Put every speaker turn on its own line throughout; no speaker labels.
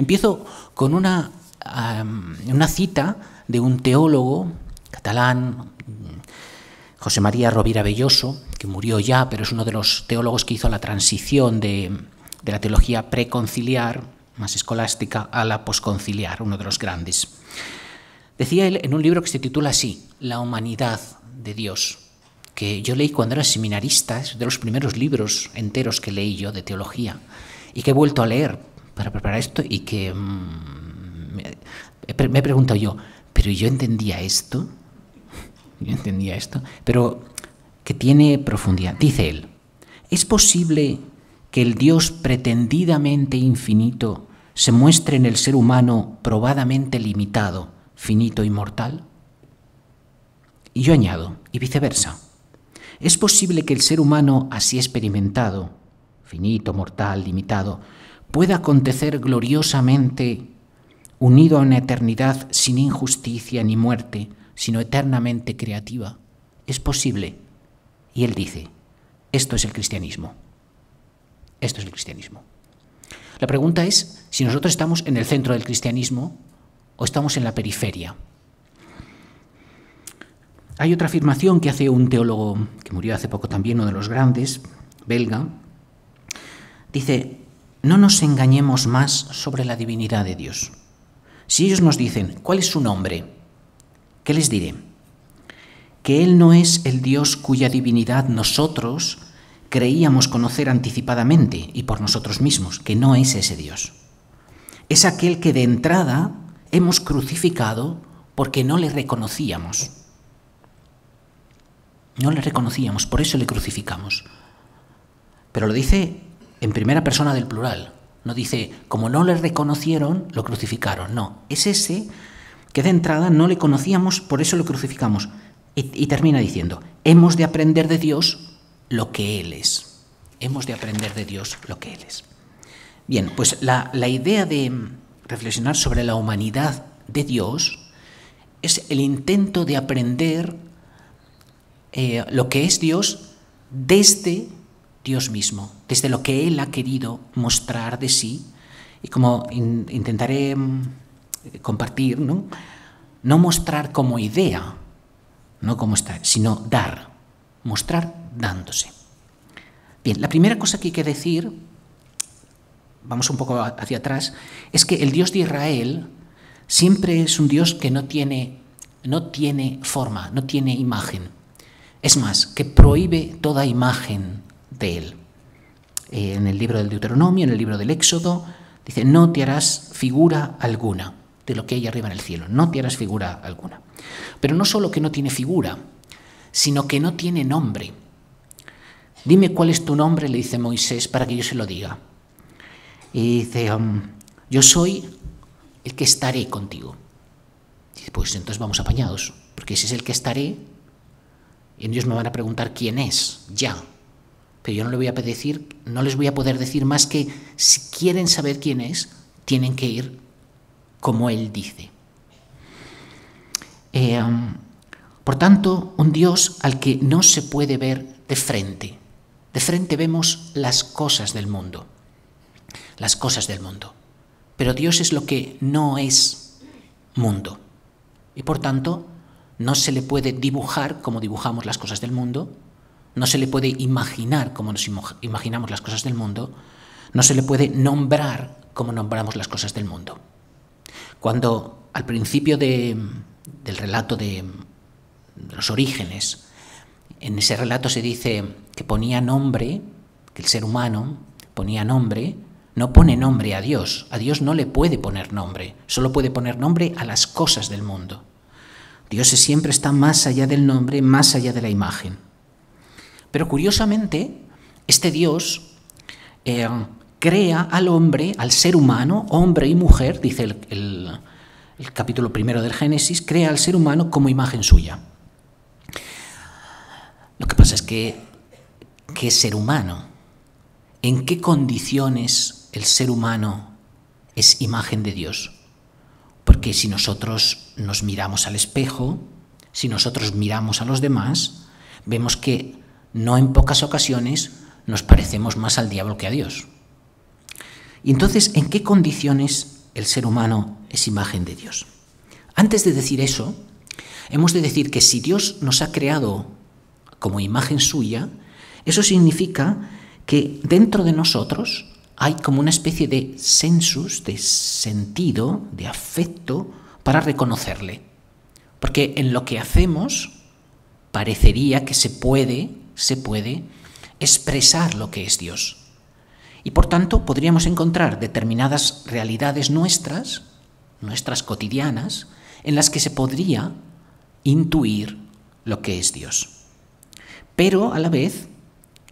Empiezo con una, una cita de un teólogo catalán, José María Rovira Belloso, que murió ya, pero es uno de los teólogos que hizo la transición de, de la teología preconciliar, más escolástica, a la posconciliar, uno de los grandes. Decía él en un libro que se titula así, La humanidad de Dios, que yo leí cuando era seminarista, es de los primeros libros enteros que leí yo de teología, y que he vuelto a leer para preparar esto y que mmm, me, me he preguntado yo, ¿pero yo entendía esto? Yo entendía esto, pero que tiene profundidad. Dice él, ¿es posible que el Dios pretendidamente infinito se muestre en el ser humano probadamente limitado, finito y mortal? Y yo añado, y viceversa, ¿es posible que el ser humano así experimentado, finito, mortal, limitado, pueda acontecer gloriosamente unido a una eternidad sin injusticia ni muerte, sino eternamente creativa? ¿Es posible? Y él dice, esto es el cristianismo. Esto es el cristianismo. La pregunta es si nosotros estamos en el centro del cristianismo o estamos en la periferia. Hay otra afirmación que hace un teólogo que murió hace poco también, uno de los grandes, belga. Dice, no nos engañemos más sobre la divinidad de Dios. Si ellos nos dicen, ¿cuál es su nombre? ¿Qué les diré? Que Él no es el Dios cuya divinidad nosotros creíamos conocer anticipadamente y por nosotros mismos, que no es ese Dios. Es aquel que de entrada hemos crucificado porque no le reconocíamos. No le reconocíamos, por eso le crucificamos. Pero lo dice en primera persona del plural. No dice, como no le reconocieron, lo crucificaron. No, es ese que de entrada no le conocíamos, por eso lo crucificamos. Y, termina diciendo, hemos de aprender de Dios lo que Él es. Hemos de aprender de Dios lo que Él es. Bien, pues la, la idea de reflexionar sobre la humanidad de Dios es el intento de aprender eh, lo que es Dios desde Dios mismo, desde lo que Él ha querido mostrar de sí. Y como in, intentaré mm, compartir, ¿no? mostrar como idea, no como sino dar, mostrar dándose. Bien, la primera cosa que hay que decir, vamos un poco hacia atrás, es que el Dios de Israel siempre es un Dios que no tiene, no tiene forma, no tiene imagen. Es más, que prohíbe toda imagen de Él. En el libro del Deuteronomio, en el libro del Éxodo, dice, no te harás figura alguna de lo que hay arriba en el cielo, no te harás figura alguna. Pero no solo que no tiene figura, sino que no tiene nombre. Dime cuál es tu nombre, le dice Moisés, para que yo se lo diga. Y dice, um, yo soy el que estaré contigo. Dice, pues entonces vamos apañados, porque ese es el que estaré, ellos me van a preguntar quién es, ya. Pero yo no, le voy a decir, no les voy a poder decir más que si quieren saber quién es, tienen que ir como Él dice. Eh, um, por tanto, un Dios al que no se puede ver de frente. De frente vemos las cosas del mundo, las cosas del mundo. Pero Dios es lo que no es mundo. Y por tanto, no se le puede dibujar como dibujamos las cosas del mundo, no se le puede imaginar como nos imaginamos las cosas del mundo, no se le puede nombrar como nombramos las cosas del mundo. Cuando al principio de, del relato de los orígenes, en ese relato se dice que ponía nombre, que el ser humano ponía nombre, no pone nombre a Dios. A Dios no le puede poner nombre, solo puede poner nombre a las cosas del mundo. Dios siempre está más allá del nombre, más allá de la imagen. Pero curiosamente, este Dios eh, crea al hombre, al ser humano, hombre y mujer, dice el, capítulo primero del Génesis, crea al ser humano como imagen suya. Lo que pasa es que, ¿qué ser humano? ¿En qué condiciones el ser humano es imagen de Dios? Porque si nosotros nos miramos al espejo, si nosotros miramos a los demás, vemos que no en pocas ocasiones nos parecemos más al diablo que a Dios. Y entonces, ¿en qué condiciones el ser humano es imagen de Dios. Antes de decir eso, hemos de decir que si Dios nos ha creado como imagen suya, eso significa que dentro de nosotros hay como una especie de sensus, de sentido, de afecto para reconocerle. Porque en lo que hacemos parecería que se puede, se puede expresar lo que es Dios. Y por tanto podríamos encontrar determinadas realidades nuestras, nuestras cotidianas, en las que se podría intuir lo que es Dios. Pero a la vez,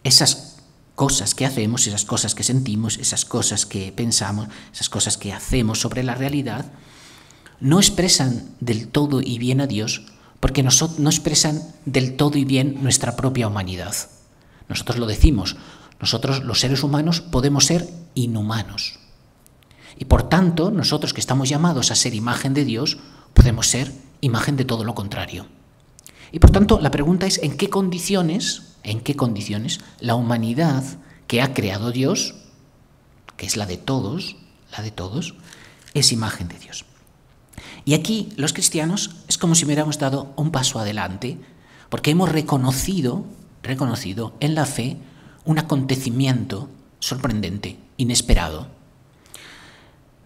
esas cosas que hacemos, esas cosas que sentimos, esas cosas que pensamos, esas cosas que hacemos sobre la realidad, no expresan del todo y bien a Dios porque no expresan del todo y bien nuestra propia humanidad. Nosotros lo decimos, nosotros los seres humanos podemos ser inhumanos. Y por tanto, nosotros que estamos llamados a ser imagen de Dios, podemos ser imagen de todo lo contrario. Y por tanto, la pregunta es ¿en qué condiciones, en qué condiciones la humanidad que ha creado Dios, que es la de todos, la de todos, es imagen de Dios? Y aquí los cristianos es como si hubiéramos dado un paso adelante, porque hemos reconocido, reconocido en la fe un acontecimiento sorprendente, inesperado,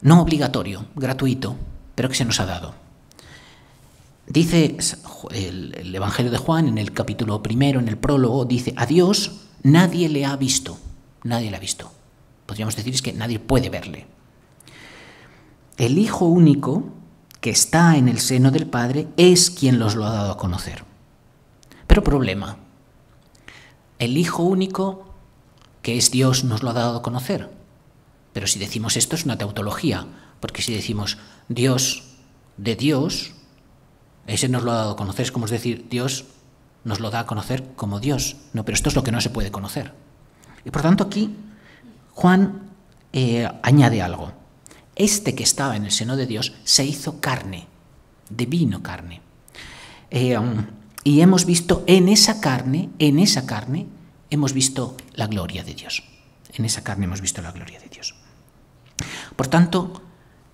no obligatorio, gratuito, pero que se nos ha dado. Dice el, Evangelio de Juan en el capítulo primero, en el prólogo, dice, a Dios nadie le ha visto, nadie le ha visto. Podríamos decir es que nadie puede verle. El Hijo único que está en el seno del Padre es quien los lo ha dado a conocer. Pero problema, el Hijo único que es Dios nos lo ha dado a conocer. Pero si decimos esto es una tautología, porque si decimos Dios de Dios, ese nos lo ha dado a conocer, es como decir Dios nos lo da a conocer como Dios. No, pero esto es lo que no se puede conocer. Y por tanto aquí Juan eh, añade algo. Este que estaba en el seno de Dios se hizo carne, divino carne. Eh, um, y hemos visto en esa carne, en esa carne, hemos visto la gloria de Dios. En esa carne hemos visto la gloria de Dios. Por tanto,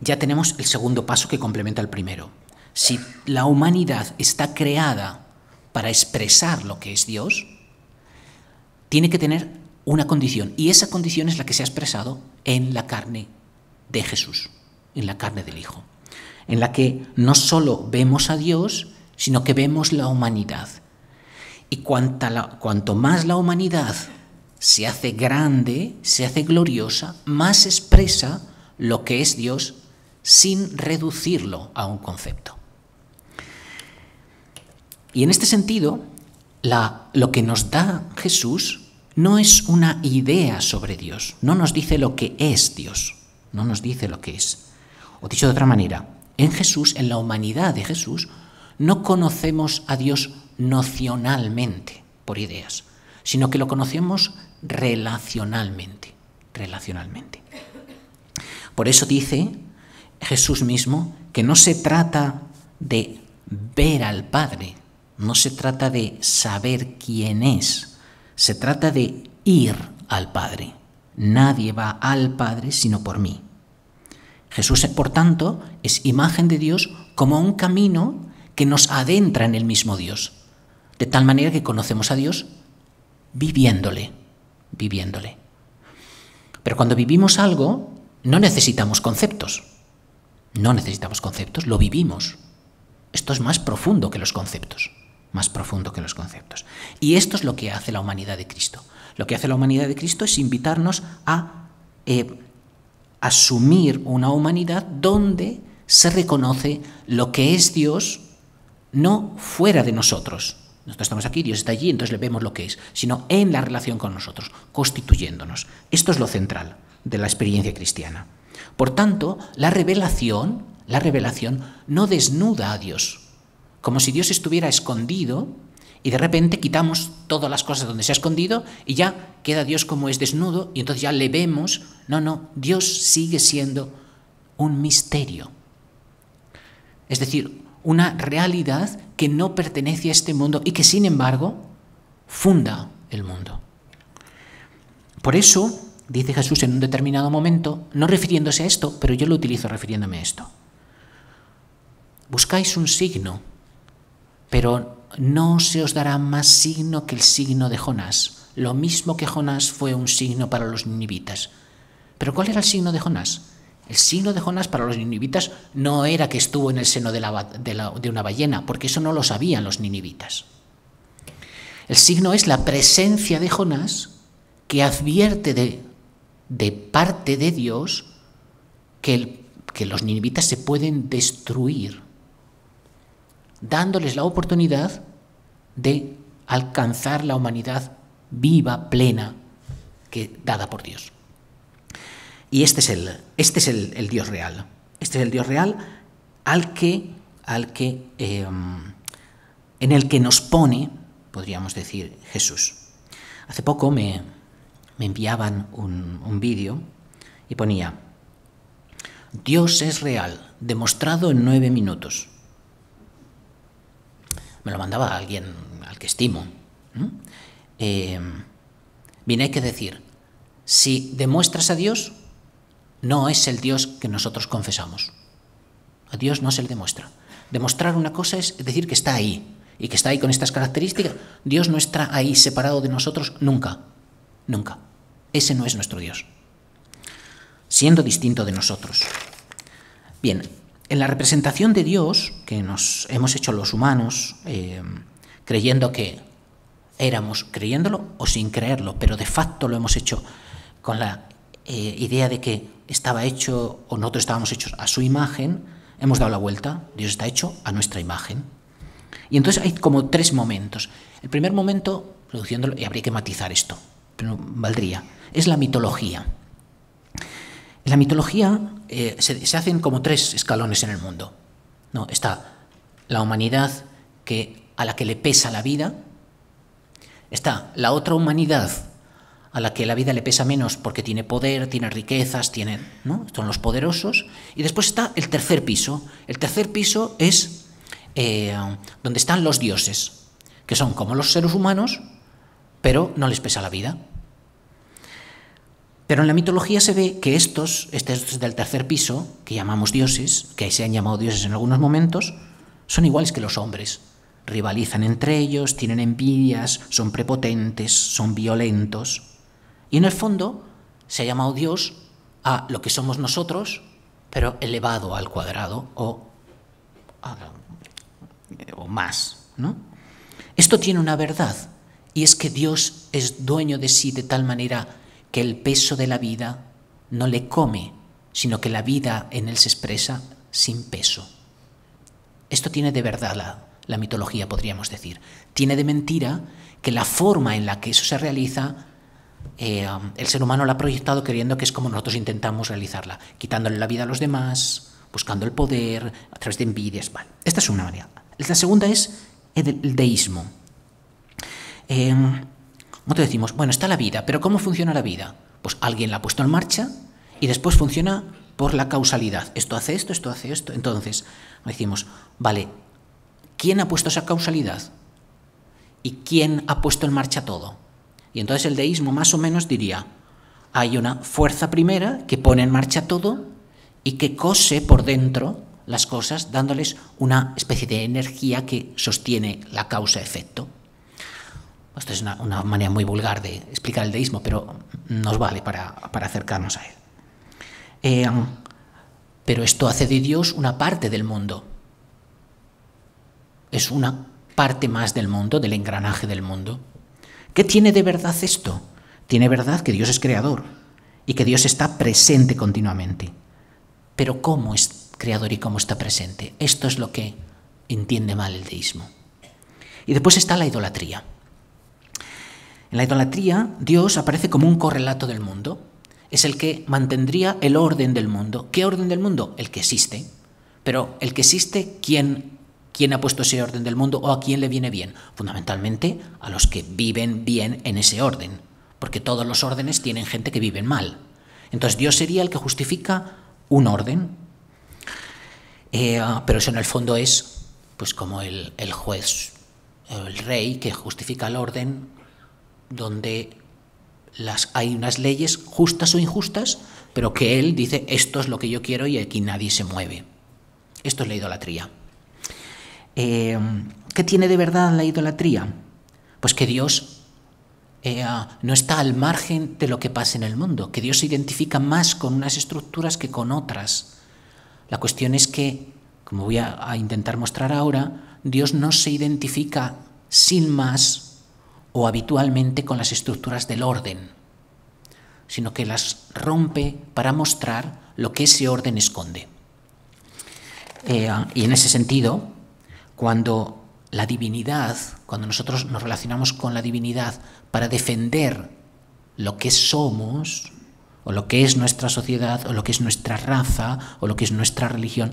ya tenemos el segundo paso que complementa el primero. Si la humanidad está creada para expresar lo que es Dios, tiene que tener una condición, y esa condición es la que se ha expresado en la carne de Jesús, en la carne del Hijo, en la que no solo vemos a Dios, sino que vemos la humanidad, y cuanto más la humanidad se hace grande, se hace gloriosa, más expresa lo que es Dios sin reducirlo a un concepto. Y en este sentido, lo que nos da Jesús no es una idea sobre Dios, no nos dice lo que es Dios, no nos dice lo que es. O dicho de otra manera, en Jesús, en la humanidad de Jesús, no conocemos a Dios nocionalmente, por ideas, sino que lo conocemos relacionalmente, relacionalmente. Por eso dice Jesús mismo que no se trata de ver al Padre, no se trata de saber quién es, se trata de ir al Padre. Nadie va al Padre sino por mí. Jesús, por tanto, es imagen de Dios como un camino que nos adentra en el mismo Dios de tal manera que conocemos a Dios viviéndole, viviéndole. Pero cuando vivimos algo, no necesitamos conceptos. No necesitamos conceptos, lo vivimos. Esto es más profundo que los conceptos, más profundo que los conceptos. Y esto es lo que hace la humanidad de Cristo. Lo que hace la humanidad de Cristo es invitarnos a eh, asumir una humanidad donde se reconoce lo que es Dios no fuera de nosotros, nosotros estamos aquí, Dios está allí, entonces le vemos lo que es, sino en la relación con nosotros, constituyéndonos. Esto es lo central de la experiencia cristiana. Por tanto, la revelación, la revelación no desnuda a Dios, como si Dios estuviera escondido y de repente quitamos todas las cosas donde se ha escondido y ya queda Dios como es desnudo y entonces ya le vemos. No, no, Dios sigue siendo un misterio. Es decir, una realidad que no pertenece a este mundo y que sin embargo funda el mundo. Por eso dice Jesús en un determinado momento, no refiriéndose a esto, pero yo lo utilizo refiriéndome a esto. Buscáis un signo, pero no se os dará más signo que el signo de Jonás. Lo mismo que Jonás fue un signo para los ninivitas. ¿Pero cuál era el signo de Jonás? El signo de Jonás para los ninivitas no era que estuvo en el seno de, una ballena, porque eso no lo sabían los ninivitas. El signo es la presencia de Jonás que advierte de, de parte de Dios que, que los ninivitas se pueden destruir dándoles la oportunidad de alcanzar la humanidad viva, plena, que, dada por Dios. Y este es, el, este es el, Dios real. Este es el Dios real al que, al que em, en el que nos pone, podríamos decir, Jesús. Hace poco me, enviaban un, un vídeo y ponía, Dios es real, demostrado en nueve minutos me lo mandaba alguien al que estimo. Bien, hay que decir, si demuestras a Dios, no es el Dios que nosotros confesamos. A Dios no se le demuestra. Demostrar una cosa es decir que está ahí y que está ahí con estas características. Dios no está ahí separado de nosotros nunca, nunca. Ese no es nuestro Dios. Siendo distinto de nosotros. Bien, en la representación de Dios que nos hemos hecho los humanos, eh, creyendo que éramos, creyéndolo o sin creerlo, pero de facto lo hemos hecho con la eh, idea de que estaba hecho o nosotros estábamos hechos a su imagen, hemos dado la vuelta, Dios está hecho a nuestra imagen. Y entonces hay como tres momentos. El primer momento, produciéndolo, y habría que matizar esto, pero valdría, es la mitología. En la mitología eh, se, hacen como tres escalones en el mundo. No, está la humanidad que, a la que le pesa la vida, está la otra humanidad a la que la vida le pesa menos porque tiene poder, tiene riquezas, tiene, ¿no? son los poderosos, y después está el tercer piso. El tercer piso es eh, donde están los dioses, que son como los seres humanos, pero no les pesa la vida. Pero en la mitología se ve que estos, estos del tercer piso, que llamamos dioses, que se han llamado dioses en algunos momentos, son iguales que los hombres. Rivalizan entre ellos, tienen envidias, son prepotentes, son violentos. Y en el fondo se ha llamado Dios a lo que somos nosotros, pero elevado al cuadrado o, o más. ¿no? Esto tiene una verdad, y es que Dios es dueño de sí de tal manera que el peso de la vida no le come, sino que la vida en él se expresa sin peso. Esto tiene de verdad la, mitología, podríamos decir. Tiene de mentira que la forma en la que eso se realiza, eh, el ser humano la ha proyectado creyendo que es como nosotros intentamos realizarla, quitándole la vida a los demás, buscando el poder, a través de envidias. esta es una manera. La segunda es el deísmo. Eh, nosotros decimos, bueno, está la vida, pero ¿cómo funciona la vida? Pues alguien la ha puesto en marcha y después funciona por la causalidad. Esto hace esto, esto hace esto. Entonces, decimos, vale, ¿quién ha puesto esa causalidad? ¿Y quién ha puesto en marcha todo? Y entonces el deísmo más o menos diría, hay una fuerza primera que pone en marcha todo y que cose por dentro las cosas, dándoles una especie de energía que sostiene la causa-efecto. Esto es una, manera muy vulgar de explicar el deísmo, pero nos vale para, acercarnos a él. Eh, pero esto hace de Dios una parte del mundo. Es una parte más del mundo, del engranaje del mundo. ¿Qué tiene de verdad esto? Tiene verdad que Dios es creador y que Dios está presente continuamente. Pero ¿cómo es creador y cómo está presente? Esto es lo que entiende mal el deísmo. Y después está la idolatría. En la idolatría, Dios aparece como un correlato del mundo. Es el que mantendría el orden del mundo. ¿Qué orden del mundo? El que existe. Pero el que existe, ¿quién, quién ha puesto ese orden del mundo o a quién le viene bien? Fundamentalmente a los que viven bien en ese orden. Porque todos los órdenes tienen gente que vive mal. Entonces Dios sería el que justifica un orden. Eh, pero eso en el fondo es pues como el, el juez, el rey que justifica el orden donde las, hay unas leyes justas o injustas, pero que Él dice, esto es lo que yo quiero y aquí nadie se mueve. Esto es la idolatría. Eh, ¿Qué tiene de verdad la idolatría? Pues que Dios eh, no está al margen de lo que pasa en el mundo, que Dios se identifica más con unas estructuras que con otras. La cuestión es que, como voy a, intentar mostrar ahora, Dios no se identifica sin más o habitualmente con las estructuras del orden, sino que las rompe para mostrar lo que ese orden esconde. Eh, y en ese sentido, cuando la divinidad, cuando nosotros nos relacionamos con la divinidad para defender lo que somos, o lo que es nuestra sociedad, o lo que es nuestra raza, o lo que es nuestra religión,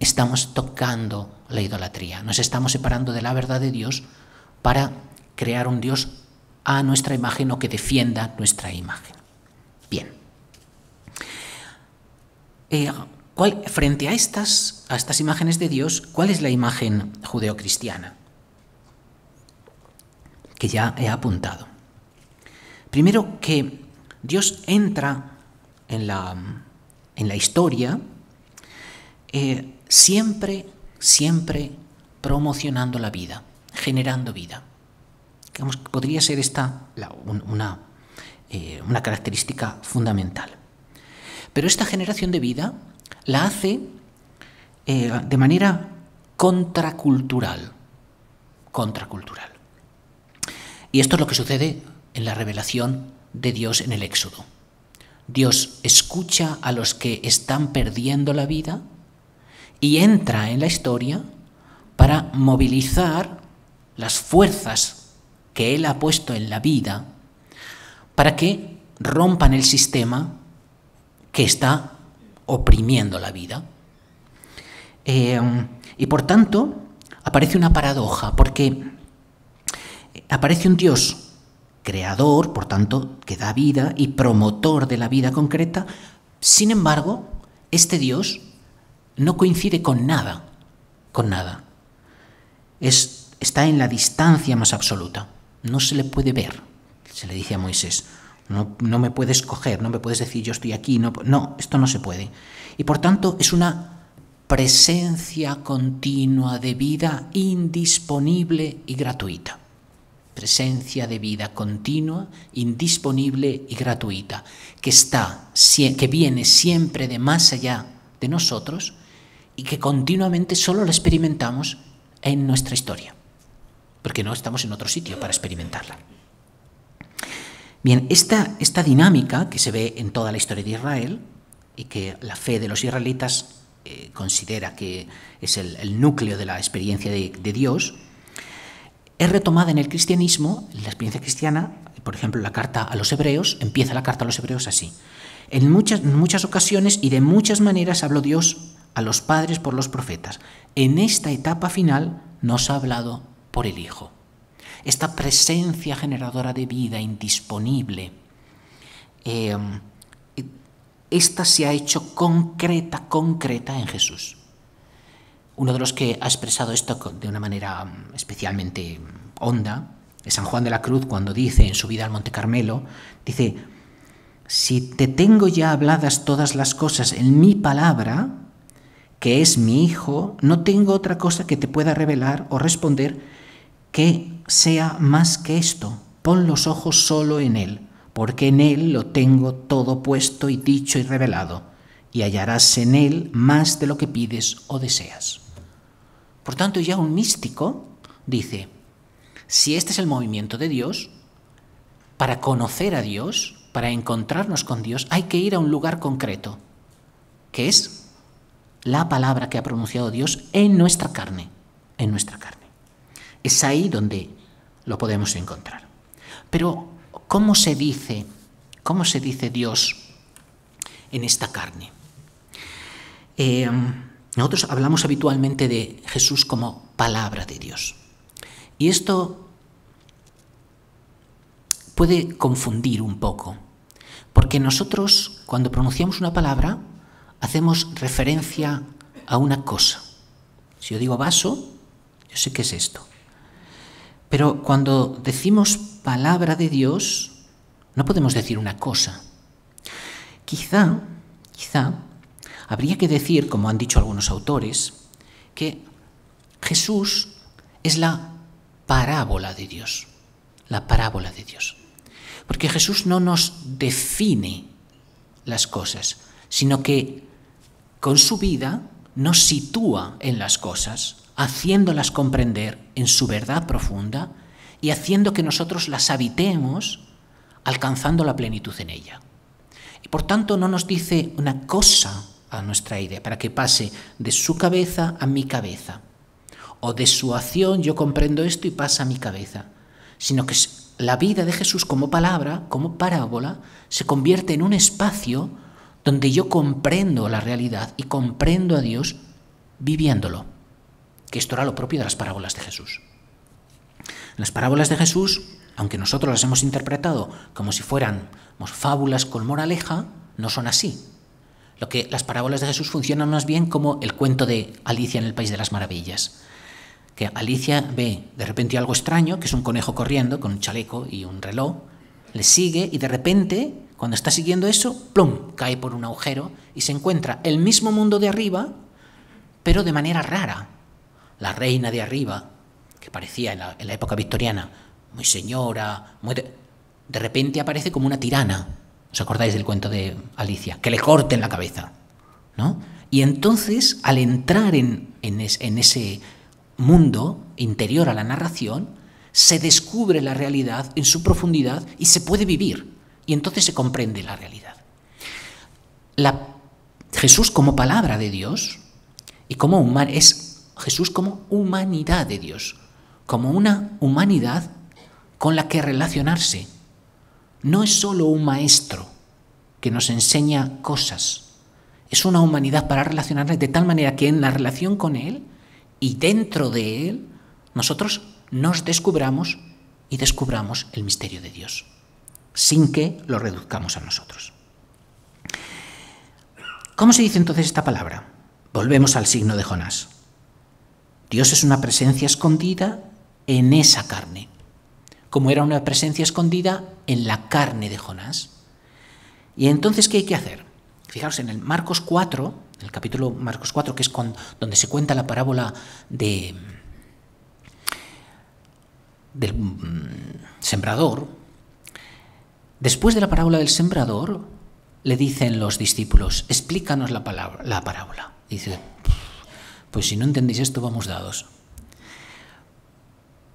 estamos tocando la idolatría. Nos estamos separando de la verdad de Dios para crear un Dios a nuestra imagen o que defienda nuestra imagen. Bien. Eh, frente a estas, a estas imágenes de Dios, ¿cuál es la imagen judeocristiana? Que ya he apuntado. Primero que Dios entra en la, en la historia eh, siempre, siempre promocionando la vida, generando vida. Podría ser esta una, eh, una característica fundamental. Pero esta generación de vida la hace eh, de manera contracultural. Contracultural. Y esto es lo que sucede en la revelación de Dios en el Éxodo. Dios escucha a los que están perdiendo la vida y entra en la historia para movilizar las fuerzas que Él ha puesto en la vida para que rompan el sistema que está oprimiendo la vida. Eh, y por tanto, aparece una paradoja, porque aparece un Dios creador, por tanto, que da vida y promotor de la vida concreta, sin embargo, este Dios no coincide con nada, con nada. Es, está en la distancia más absoluta, no se le puede ver, se le dice a Moisés. No, me puedes coger, no me puedes decir yo estoy aquí. No, no, esto no se puede. Y por tanto es una presencia continua de vida indisponible y gratuita. Presencia de vida continua, indisponible y gratuita, que está, que viene siempre de más allá de nosotros y que continuamente solo la experimentamos en nuestra historia, porque no estamos en otro sitio para experimentarla. Bien, esta, esta dinámica que se ve en toda la historia de Israel y que la fe de los israelitas eh, considera que es el, núcleo de la experiencia de, Dios, es retomada en el cristianismo, en la experiencia cristiana, por ejemplo, la carta a los hebreos, empieza la carta a los hebreos así. En muchas, muchas ocasiones y de muchas maneras habló Dios a los padres por los profetas. En esta etapa final nos ha hablado por el Hijo esta presencia generadora de vida indisponible, eh, esta se ha hecho concreta, concreta en Jesús. Uno de los que ha expresado esto de una manera mm, especialmente honda es San Juan de la Cruz cuando dice en su vida al Monte Carmelo, dice, si te tengo ya habladas todas las cosas en mi palabra, que es mi Hijo, no tengo otra cosa que te pueda revelar o responder que sea más que esto. Pon los ojos solo en Él, porque en Él lo tengo todo puesto y dicho y revelado, y hallarás en Él más de lo que pides o deseas. Por tanto, ya un místico dice, si este es el movimiento de Dios, para conocer a Dios, para encontrarnos con Dios, hay que ir a un lugar concreto, que es la palabra que ha pronunciado Dios en nuestra carne, en nuestra carne. Es ahí donde lo podemos encontrar. Pero, ¿cómo se dice, cómo se dice Dios en esta carne? Eh, nosotros hablamos habitualmente de Jesús como palabra de Dios. Y esto puede confundir un poco, porque nosotros cuando pronunciamos una palabra hacemos referencia a una cosa. Si yo digo vaso, yo sé qué es esto. Pero cuando decimos palabra de Dios, No podemos decir una cosa. Quizá, quizá, habría que decir, como han dicho algunos autores, que Jesús es la parábola de Dios, la parábola de Dios. Porque Jesús no nos define las cosas, sino que con su vida nos sitúa en las cosas, haciéndolas comprender en su verdad profunda y haciendo que nosotros las habitemos alcanzando la plenitud en ella. Y por tanto no nos dice una cosa a nuestra idea para que pase de su cabeza a mi cabeza, o de su acción yo comprendo esto y pasa a mi cabeza, sino que la vida de Jesús como palabra, como parábola, se convierte en un espacio donde yo comprendo la realidad y comprendo a Dios viviéndolo, que esto era lo propio de las parábolas de Jesús. Las parábolas de Jesús, aunque nosotros las hemos interpretado como si fueran fábulas con moraleja, no son así. Lo que las parábolas de Jesús funcionan más bien como el cuento de Alicia en el País de las Maravillas. Que Alicia ve de repente algo extraño, que es un conejo corriendo con un chaleco y un reloj, le sigue y de repente, cuando está siguiendo eso, plum, cae por un agujero y se encuentra el mismo mundo de arriba, pero de manera rara. La reina de arriba, que parecía en la, época victoriana muy señora, de, repente aparece como una tirana. ¿Os acordáis del cuento de Alicia? Que le corten la cabeza. ¿no? Y entonces, al entrar en, en, ese mundo interior a la narración, se descubre la realidad en su profundidad y se puede vivir. Y entonces se comprende la realidad. La, Jesús como palabra de Dios y como human, es Jesús como humanidad de Dios como una humanidad con la que relacionarse. No es solo un maestro que nos enseña cosas, es una humanidad para relacionarnos de tal manera que en la relación con Él y dentro de Él, nosotros nos descubramos y descubramos el misterio de Dios, sin que lo reduzcamos a nosotros. ¿Cómo se dice entonces esta palabra? Volvemos al signo de Jonás. Dios es una presencia escondida en esa carne, como era una presencia escondida en la carne de Jonás. Y entonces, ¿qué hay que hacer? Fijaros, en el Marcos 4, el capítulo Marcos 4, que es donde se cuenta la parábola de, del mm, sembrador, después de la parábola del sembrador, le dicen los discípulos, explícanos la, palabra, la parábola. dice, pues si no entendéis esto, vamos dados.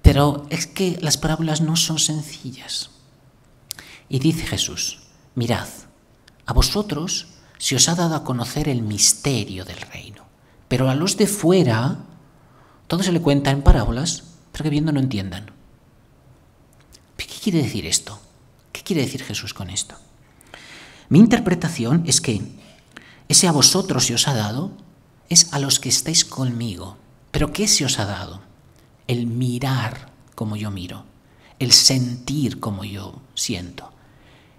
Pero es que las parábolas no son sencillas. Y dice Jesús, mirad, a vosotros se os ha dado a conocer el misterio del reino, pero a los de fuera todo se le cuenta en parábolas para que viendo no entiendan. ¿Qué quiere decir esto? ¿Qué quiere decir Jesús con esto? Mi interpretación es que ese a vosotros se os ha dado es a los que estáis conmigo. ¿Pero qué se os ha dado? el mirar como yo miro, el sentir como yo siento,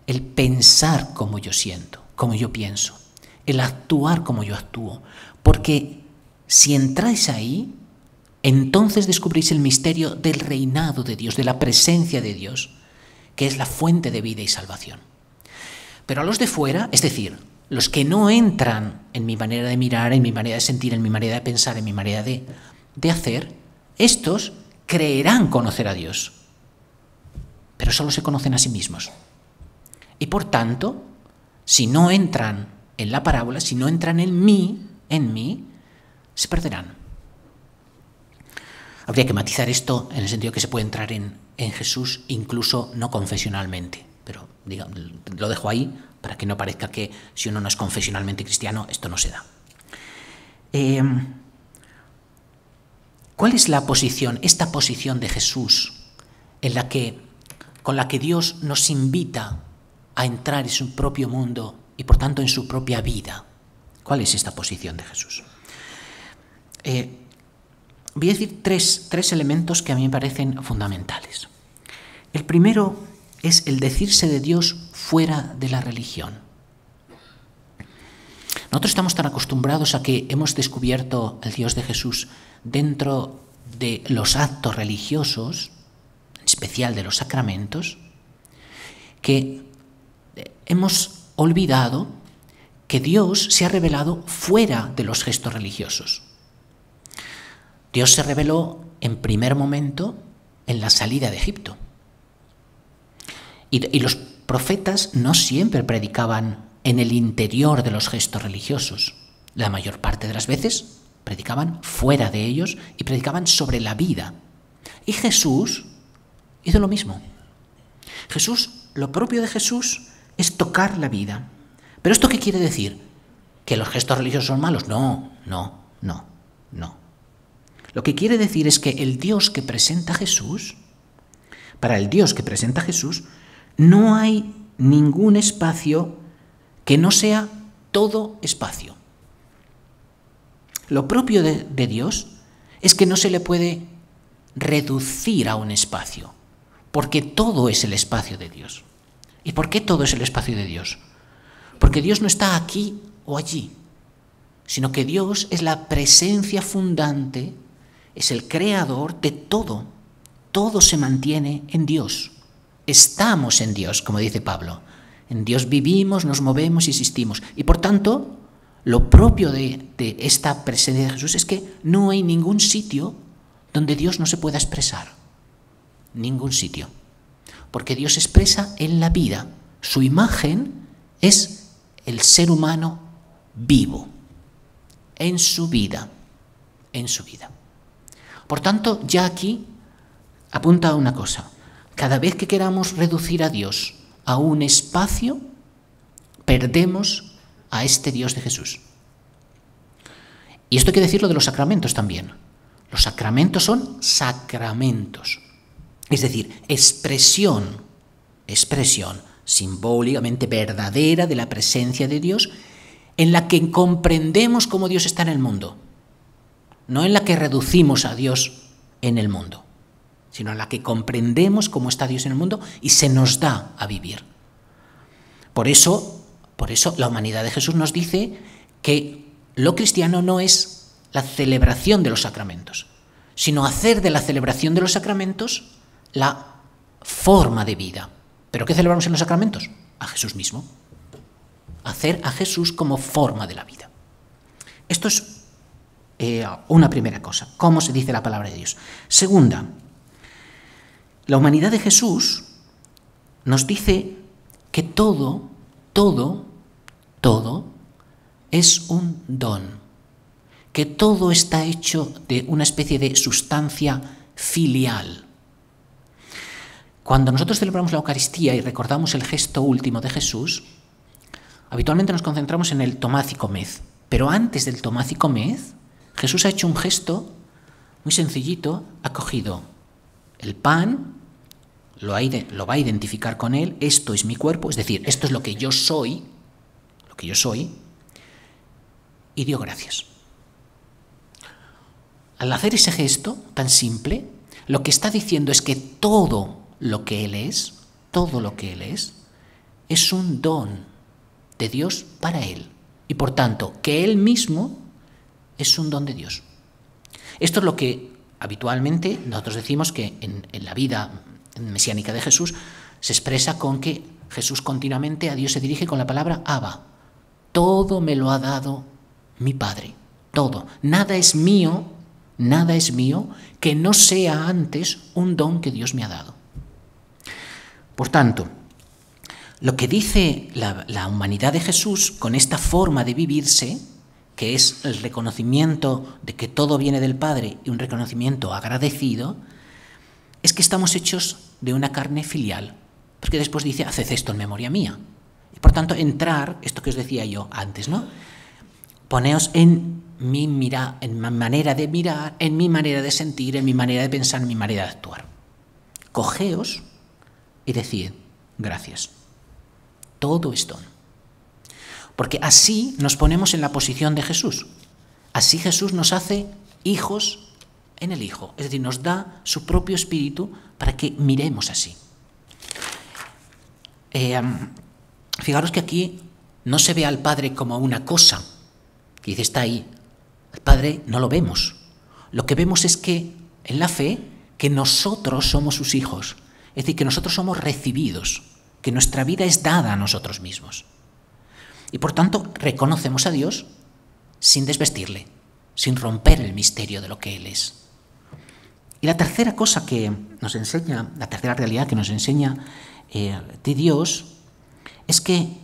el pensar como yo siento, como yo pienso, el actuar como yo actúo. Porque si entráis ahí, entonces descubrís el misterio del reinado de Dios, de la presencia de Dios, que es la fuente de vida y salvación. Pero a los de fuera, es decir, los que no entran en mi manera de mirar, en mi manera de sentir, en mi manera de pensar, en mi manera de, de hacer, estos creerán conocer a Dios, pero solo se conocen a sí mismos. Y por tanto, si no entran en la parábola, si no entran en mí, en mí, se perderán. Habría que matizar esto en el sentido que se puede entrar en, Jesús incluso no confesionalmente, pero lo dejo ahí para que no parezca que si uno no es confesionalmente cristiano, esto no se da. Eh, ¿Cuál es la posición, esta posición de Jesús, en la que, con la que Dios nos invita a entrar en su propio mundo y por tanto en su propia vida? ¿Cuál es esta posición de Jesús? Eh, voy a decir tres, tres elementos que a mí me parecen fundamentales. El primero es el decirse de Dios fuera de la religión. Nosotros estamos tan acostumbrados a que hemos descubierto el Dios de Jesús dentro de los actos religiosos, en especial de los sacramentos, que hemos olvidado que Dios se ha revelado fuera de los gestos religiosos. Dios se reveló en primer momento en la salida de Egipto. Y, los profetas no siempre predicaban en el interior de los gestos religiosos. La mayor parte de las veces predicaban fuera de ellos y predicaban sobre la vida. Y Jesús hizo lo mismo. Jesús, lo propio de Jesús es tocar la vida. ¿Pero esto qué quiere decir? ¿Que los gestos religiosos son malos? No, no, no, no. Lo que quiere decir es que el Dios que presenta Jesús, para el Dios que presenta Jesús, no hay ningún espacio que no sea todo espacio. Lo propio de, Dios es que no se le puede reducir a un espacio, porque todo es el espacio de Dios. ¿Y por qué todo es el espacio de Dios? Porque Dios no está aquí o allí, sino que Dios es la presencia fundante, es el creador de todo. Todo se mantiene en Dios. Estamos en Dios, como dice Pablo. En Dios vivimos, nos movemos y existimos. Y por tanto, lo propio de, esta presencia de Jesús es que no hay ningún sitio donde Dios no se pueda expresar. Ningún sitio. Porque Dios expresa en la vida. Su imagen es el ser humano vivo. En su vida. En su vida. Por tanto, ya aquí apunta una cosa. Cada vez que queramos reducir a Dios a un espacio, perdemos a este Dios de Jesús. Y esto hay que decirlo de los sacramentos también. Los sacramentos son sacramentos. Es decir, expresión, expresión simbólicamente verdadera de la presencia de Dios en la que comprendemos cómo Dios está en el mundo, no en la que reducimos a Dios en el mundo sino la que comprendemos cómo está Dios en el mundo y se nos da a vivir. Por eso, por eso la humanidad de Jesús nos dice que lo cristiano no es la celebración de los sacramentos, sino hacer de la celebración de los sacramentos la forma de vida. ¿Pero qué celebramos en los sacramentos? A Jesús mismo. Hacer a Jesús como forma de la vida. Esto es eh, una primera cosa, cómo se dice la palabra de Dios. Segunda, la humanidad de Jesús nos dice que todo, todo, todo es un don, que todo está hecho de una especie de sustancia filial. Cuando nosotros celebramos la Eucaristía y recordamos el gesto último de Jesús, habitualmente nos concentramos en el tomaz y pero antes del tomaz y Jesús ha hecho un gesto muy sencillito, ha cogido el pan, lo, va a identificar con él, esto es mi cuerpo, es decir, esto es lo que yo soy, lo que yo soy, y dio gracias. Al hacer ese gesto tan simple, lo que está diciendo es que todo lo que Él es, todo lo que Él es, es un don de Dios para Él. Y por tanto, que Él mismo es un don de Dios. Esto es lo que habitualmente nosotros decimos que en, la vida mesiánica de Jesús se expresa con que Jesús continuamente a Dios se dirige con la palabra Abba. Todo me lo ha dado mi Padre. Todo. Nada es mío, nada es mío que no sea antes un don que Dios me ha dado. Por tanto, lo que dice la, la humanidad de Jesús con esta forma de vivirse, que es el reconocimiento de que todo viene del Padre y un reconocimiento agradecido, es que estamos hechos de una carne filial, porque después dice, haced esto en memoria mía. Y por tanto, entrar, esto que os decía yo antes, ¿no? Poneos en mi, mira, en mi manera de mirar, en mi manera de sentir, en mi manera de pensar, en mi manera de actuar. Cogeos y decid, gracias. Todo esto. Porque así nos ponemos en la posición de Jesús. Así Jesús nos hace hijos en el Hijo. Es decir, nos da su propio espíritu para que miremos así. Eh, fijaros que aquí no se ve al Padre como una cosa, dice está ahí. Al Padre no lo vemos. Lo que vemos es que, en la fe, que nosotros somos sus hijos. Es decir, que nosotros somos recibidos, que nuestra vida es dada a nosotros mismos. Y por tanto reconocemos a Dios sin desvestirle, sin romper el misterio de lo que Él es. Y la tercera cosa que nos enseña, la tercera realidad que nos enseña eh, de Dios, es que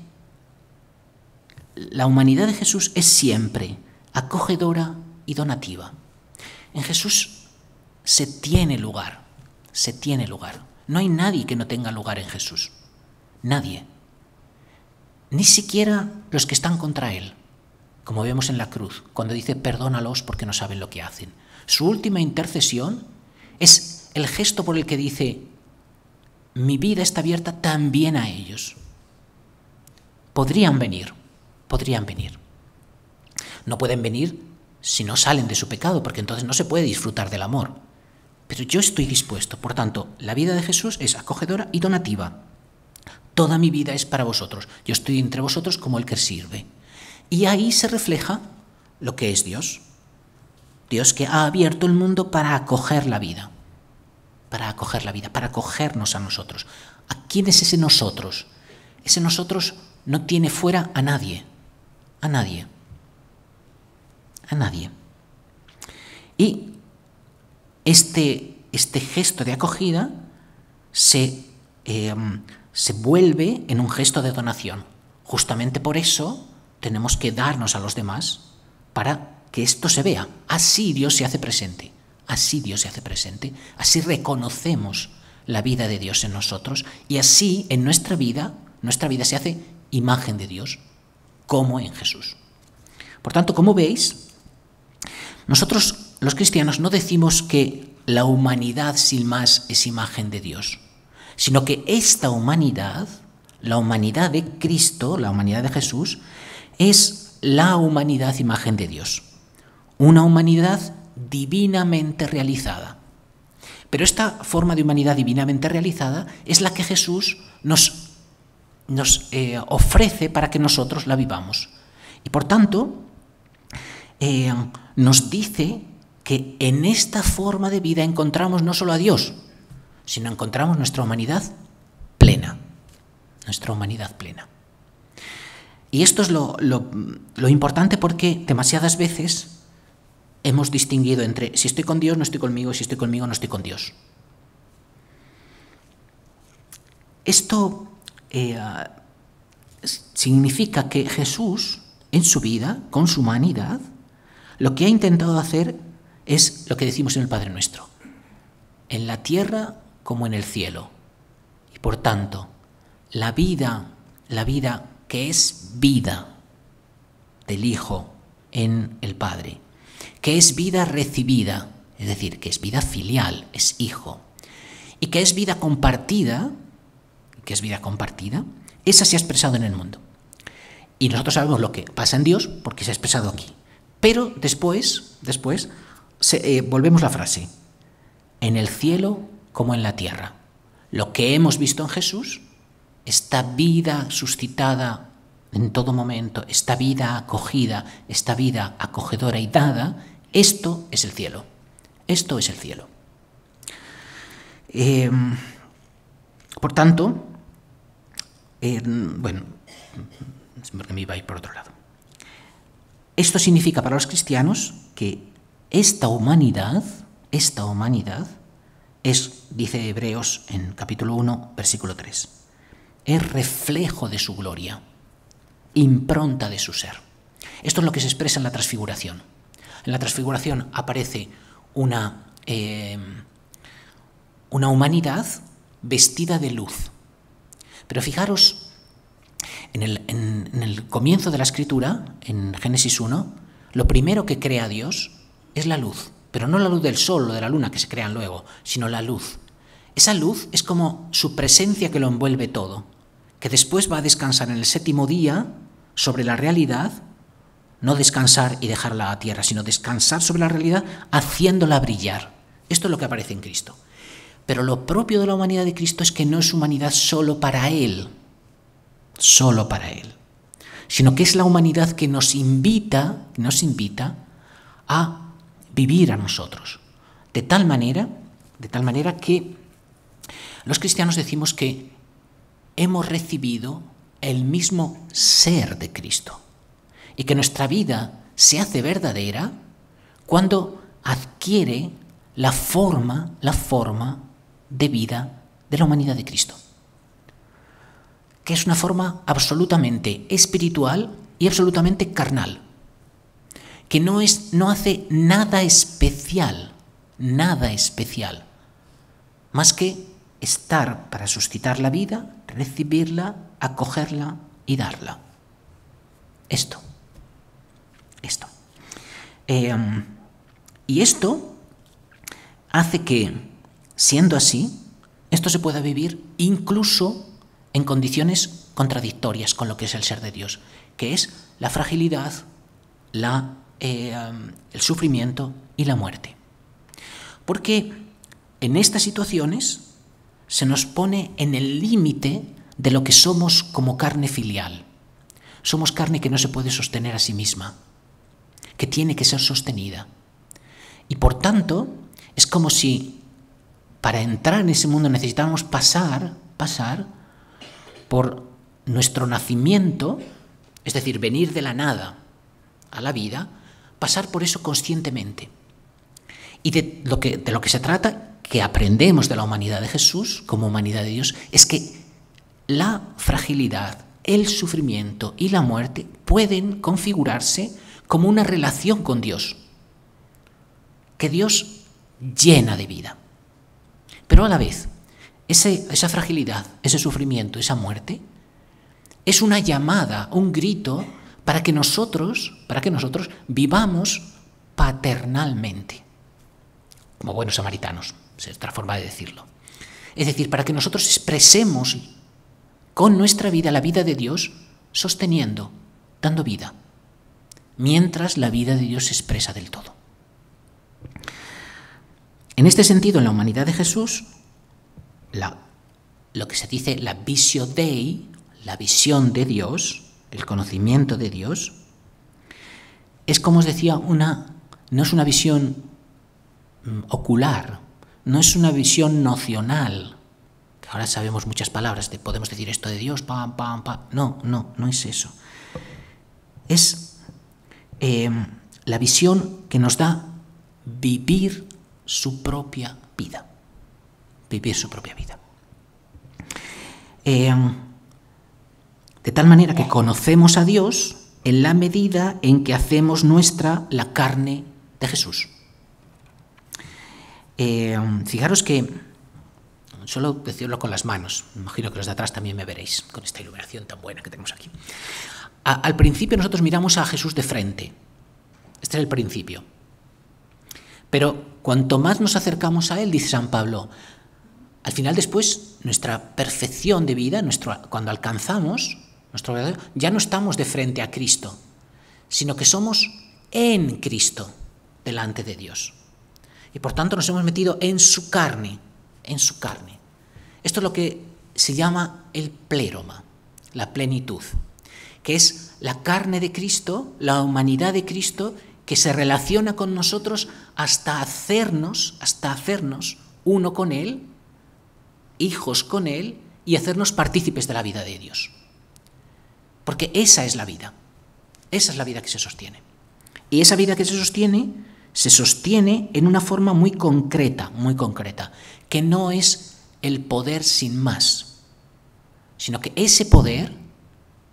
la humanidad de Jesús es siempre acogedora y donativa. En Jesús se tiene lugar, se tiene lugar. No hay nadie que no tenga lugar en Jesús. Nadie. Ni siquiera los que están contra Él, como vemos en la cruz, cuando dice perdónalos porque no saben lo que hacen. Su última intercesión es el gesto por el que dice, mi vida está abierta también a ellos. Podrían venir, podrían venir. No pueden venir si no salen de su pecado, porque entonces no se puede disfrutar del amor. Pero yo estoy dispuesto. Por tanto, la vida de Jesús es acogedora y donativa. Toda mi vida es para vosotros. Yo estoy entre vosotros como el que sirve. Y ahí se refleja lo que es Dios. Dios que ha abierto el mundo para acoger la vida. Para acoger la vida, para acogernos a nosotros. ¿A quién es ese nosotros? Ese nosotros no tiene fuera a nadie. A nadie. A nadie. Y este, este gesto de acogida se, em, se vuelve en un gesto de donación. Justamente por eso tenemos que darnos a los demás para que esto se vea. Así Dios se hace presente. Así Dios se hace presente. Así reconocemos la vida de Dios en nosotros y así en nuestra vida, nuestra vida se hace imagen de Dios, como en Jesús. Por tanto, como veis, nosotros los cristianos no decimos que la humanidad sin más es imagen de Dios, sino que esta humanidad, la humanidad de Cristo, la humanidad de Jesús, es la humanidad imagen de Dios, una humanidad divinamente realizada. Pero esta forma de humanidad divinamente realizada es la que Jesús nos, nos eh, ofrece para que nosotros la vivamos. Y por tanto, eh, nos dice que en esta forma de vida encontramos no solo a Dios, sino encontramos nuestra humanidad plena, nuestra humanidad plena. Y esto es lo, importante porque demasiadas veces hemos distinguido entre si estoy con Dios no estoy conmigo, si estoy conmigo no estoy con Dios. Esto eh, significa que Jesús, en su vida, con su humanidad, lo que ha intentado hacer es lo que decimos en el Padre Nuestro, en la tierra como en el cielo. Y por tanto, la vida, la vida que es vida del Hijo en el Padre, que es vida recibida, es decir, que es vida filial, es hijo, y que es vida compartida, que es vida compartida, esa se ha expresado en el mundo. Y nosotros sabemos lo que pasa en Dios porque se ha expresado aquí. Pero después, después, eh, volvemos la frase, en el cielo como en la tierra. Lo que hemos visto en Jesús, esta vida suscitada en todo momento, esta vida acogida, esta vida acogedora y dada, esto es el cielo. Esto es el cielo. Em, por tanto, em, bueno, me iba a ir por otro lado. Esto significa para los cristianos que esta humanidad, esta humanidad, es, dice Hebreos en capítulo 1, versículo 3, es reflejo de su gloria, impronta de su ser. Esto es lo que se expresa en la transfiguración. En la transfiguración aparece una, eh, una humanidad vestida de luz. Pero fijaros, en el, en el comienzo de la escritura, en Génesis 1, lo primero que crea Dios es la luz, pero no la luz del sol o de la luna que se crean luego, sino la luz. Esa luz es como su presencia que lo envuelve todo, que después va a descansar en el séptimo día sobre la realidad, no descansar y dejarla a tierra, sino descansar sobre la realidad haciéndola brillar. Esto es lo que aparece en Cristo. Pero lo propio de la humanidad de Cristo es que no es humanidad solo para Él, solo para Él, sino que es la humanidad que nos invita, nos invita a vivir a nosotros. De tal manera, de tal manera que los cristianos decimos que hemos recibido el mismo ser de Cristo y que nuestra vida se hace verdadera cuando adquiere la forma, la forma de vida de la humanidad de Cristo, que es una forma absolutamente espiritual y absolutamente carnal, que no, es, no hace nada especial, nada especial, más que estar para suscitar la vida, recibirla, acogerla y darla. Esto. Esto. Em, y esto hace que, siendo así, esto se pueda vivir incluso en condiciones contradictorias con lo que es el ser de Dios, que es la fragilidad, la, em, el sufrimiento y la muerte. Porque en estas situaciones se nos pone en el límite de lo que somos como carne filial. Somos carne que no se puede sostener a sí misma, que tiene que ser sostenida. Y por tanto, es como si para entrar en ese mundo necesitáramos pasar, pasar por nuestro nacimiento, es decir, venir de la nada a la vida, pasar por eso conscientemente. Y de lo que, se trata que aprendemos de la humanidad de Jesús como humanidad de Dios es que la fragilidad, el sufrimiento y la muerte pueden configurarse como una relación con Dios, que Dios llena de vida. Pero a la vez, esa fragilidad, ese sufrimiento, esa muerte, es una llamada, un grito para que nosotros, para que nosotros vivamos paternalmente, como buenos samaritanos es otra forma de decirlo. Es decir, para que nosotros expresemos con nuestra vida la vida de Dios, sosteniendo, dando vida, mientras la vida de Dios se expresa del todo. En este sentido, en la humanidad de Jesús, lo que se dice la visio Dei, la visión de Dios, el conocimiento de Dios, es como os decía, una, no es una visión mm, ocular, no es una visión nocional, que ahora sabemos muchas palabras, de, podemos decir esto de Dios, pam, pam, pam. No, no, no es eso. Es em, la visión que nos da vivir su propia vida. Vivir su propia vida. Em, de tal manera que conocemos a Dios en la medida en que hacemos nuestra la carne de Jesús. Eh, fijaros que, solo decirlo con las manos, imagino que los de atrás también me veréis con esta iluminación tan buena que tenemos aquí. al principio nosotros miramos a Jesús de frente, este es el principio. Pero cuanto más nos acercamos a Él, dice San Pablo, al final después nuestra perfección de vida, nuestro, cuando alcanzamos nuestro ya no estamos de frente a Cristo, sino que somos en Cristo delante de Dios. Y por tanto nos hemos metido en su carne, en su carne. Esto es lo que se llama el pléroma, la plenitud, que es la carne de Cristo, la humanidad de Cristo, que se relaciona con nosotros hasta hacernos, hasta hacernos uno con Él, hijos con Él y hacernos partícipes de la vida de Dios. Porque esa es la vida, esa es la vida que se sostiene. Y esa vida que se sostiene se sostiene en una forma muy concreta, muy concreta, que no es el poder sin más, sino que ese poder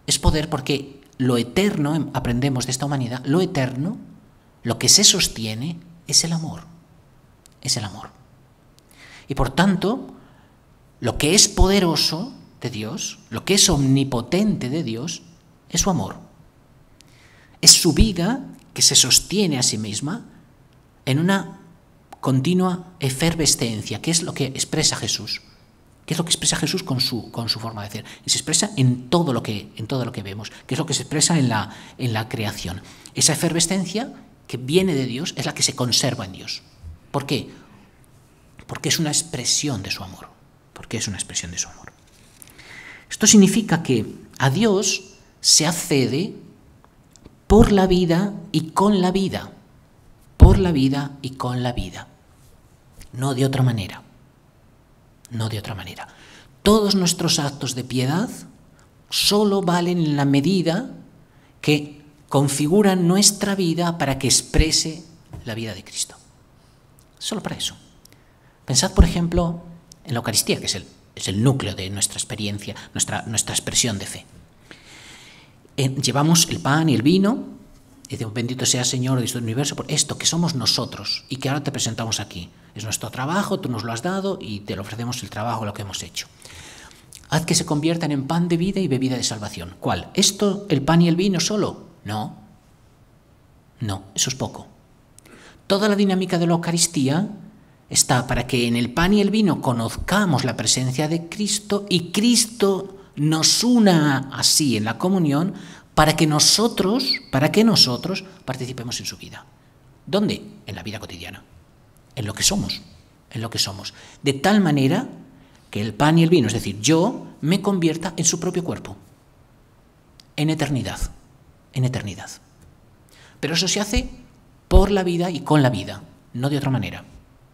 es poder porque lo eterno, aprendemos de esta humanidad, lo eterno, lo que se sostiene es el amor, es el amor. Y por tanto, lo que es poderoso de Dios, lo que es omnipotente de Dios, es su amor. Es su vida que se sostiene a sí misma en una continua efervescencia, que es lo que expresa Jesús. ¿Qué es lo que expresa Jesús con su, con su forma de ser? Y se expresa en todo, lo que, en todo lo que vemos, que es lo que se expresa en la, en la creación. Esa efervescencia que viene de Dios es la que se conserva en Dios. ¿Por qué? Porque es una expresión de su amor. Porque es una expresión de su amor. Esto significa que a Dios se accede por la vida y con la vida por la vida y con la vida. No de otra manera. No de otra manera. todos nuestros actos de piedad solo valen en la medida que configuran nuestra vida para que exprese la vida de Cristo. Solo para eso. Pensad, por ejemplo, en la Eucaristía, que es el, es el núcleo de nuestra experiencia, nuestra, nuestra expresión de fe. Eh, llevamos el pan y el vino, y decimos, bendito sea Señor de este universo, por esto que somos nosotros y que ahora te presentamos aquí. Es nuestro trabajo, tú nos lo has dado y te lo ofrecemos el trabajo, lo que hemos hecho. Haz que se conviertan en pan de vida y bebida de salvación. ¿Cuál? ¿Esto, el pan y el vino solo? No. No, eso es poco. Toda la dinámica de la Eucaristía está para que en el pan y el vino conozcamos la presencia de Cristo y Cristo nos una así en la comunión para que nosotros, para que nosotros participemos en su vida. ¿Dónde? En la vida cotidiana, en lo que somos, en lo que somos. De tal manera que el pan y el vino, es decir, yo me convierta en su propio cuerpo, en eternidad, en eternidad. Pero eso se hace por la vida y con la vida, no de otra manera,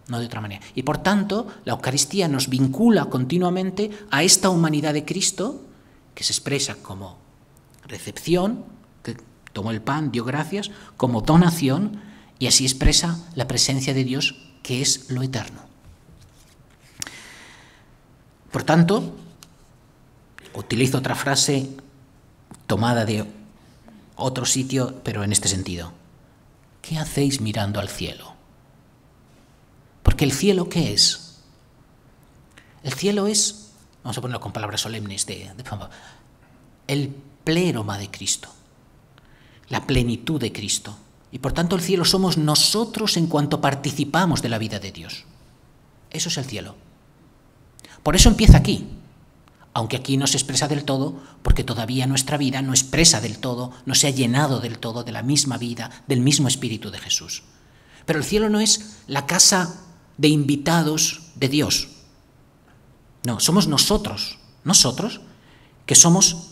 no de otra manera. Y por tanto, la Eucaristía nos vincula continuamente a esta humanidad de Cristo, que se expresa como recepción, que tomó el pan, dio gracias, como donación, y así expresa la presencia de Dios, que es lo eterno. Por tanto, utilizo otra frase tomada de otro sitio, pero en este sentido. ¿Qué hacéis mirando al cielo? Porque el cielo, ¿qué es? El cielo es, vamos a ponerlo con palabras solemnes, de, el pleroma de Cristo, la plenitud de Cristo. Y por tanto el cielo somos nosotros en cuanto participamos de la vida de Dios. Eso es el cielo. Por eso empieza aquí, aunque aquí no se expresa del todo, porque todavía nuestra vida no expresa del todo, no se ha llenado del todo de la misma vida, del mismo espíritu de Jesús. Pero el cielo no es la casa de invitados de Dios. No, somos nosotros, nosotros, que somos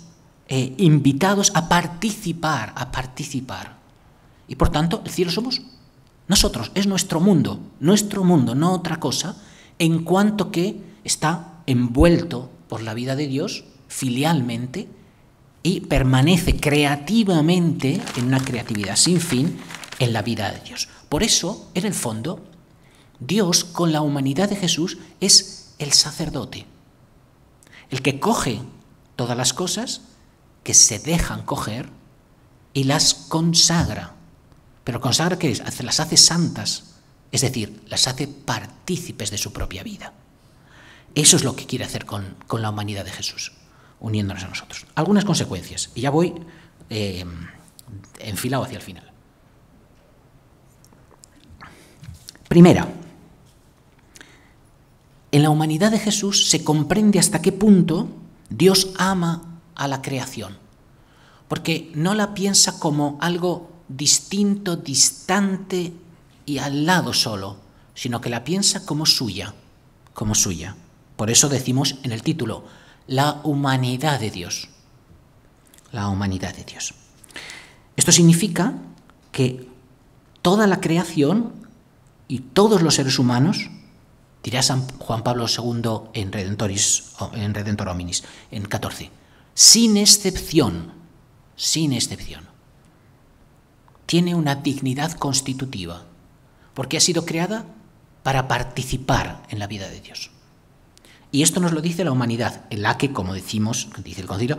eh, invitados a participar, a participar. Y por tanto, el cielo somos nosotros, es nuestro mundo, nuestro mundo, no otra cosa, en cuanto que está envuelto por la vida de Dios filialmente y permanece creativamente en una creatividad sin fin en la vida de Dios. Por eso, en el fondo, Dios con la humanidad de Jesús es el sacerdote, el que coge todas las cosas que se dejan coger y las consagra. Pero consagra que las hace santas, es decir, las hace partícipes de su propia vida. Eso es lo que quiere hacer con, la humanidad de Jesús, uniéndonos a nosotros. Algunas consecuencias, y ya voy eh, enfilado hacia el final. Primera, en la humanidad de Jesús se comprende hasta qué punto Dios ama a la creación, porque no la piensa como algo distinto, distante y al lado solo, sino que la piensa como suya, como suya. Por eso decimos en el título, la humanidad de Dios. La humanidad de Dios. Esto significa que toda la creación y todos los seres humanos, dirá San Juan Pablo II en, Redentoris, en Redentor Hominis, en 14, sin excepción, sin excepción. Tiene una dignidad constitutiva, porque ha sido creada para participar en la vida de Dios. Y esto nos lo dice la humanidad, en la que, como decimos, dice el concilio,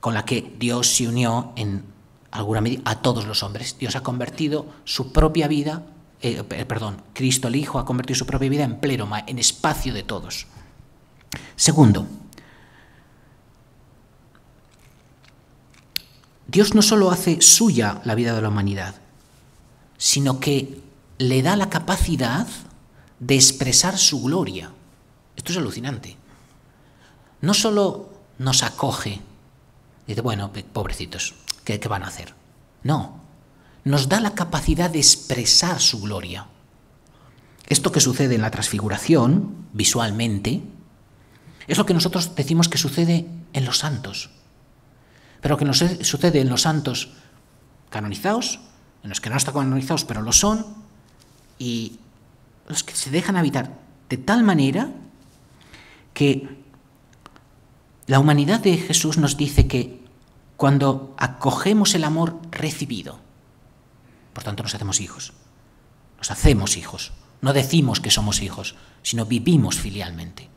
con la que Dios se unió en alguna medida a todos los hombres. Dios ha convertido su propia vida, eh, perdón, Cristo el Hijo ha convertido su propia vida en pleroma, en espacio de todos. Segundo, Dios no solo hace suya la vida de la humanidad, sino que le da la capacidad de expresar su gloria. Esto es alucinante. No solo nos acoge, dice, bueno, pobrecitos, ¿qué, ¿qué van a hacer? No, nos da la capacidad de expresar su gloria. Esto que sucede en la transfiguración, visualmente, es lo que nosotros decimos que sucede en los santos. Pero que nos sucede en los santos canonizados, en los que no están canonizados, pero lo son, y los que se dejan habitar de tal manera que La humanidad de Jesús nos dice que cuando acogemos el amor recibido, por tanto nos hacemos hijos, nos hacemos hijos, no decimos que somos hijos, sino vivimos filialmente.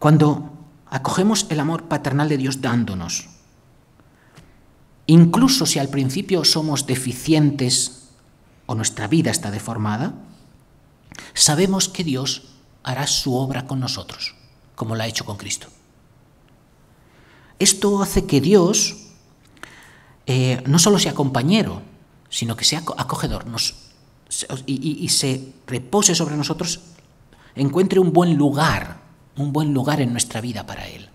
Cuando acogemos el amor paternal de Dios dándonos, incluso si al principio somos deficientes o nuestra vida está deformada, sabemos que Dios hará su obra con nosotros, como la ha hecho con Cristo. Esto hace que Dios eh, no solo sea compañero, sino que sea acogedor nos, y, y se repose sobre nosotros, encuentre un buen lugar, un buen lugar en nuestra vida para Él.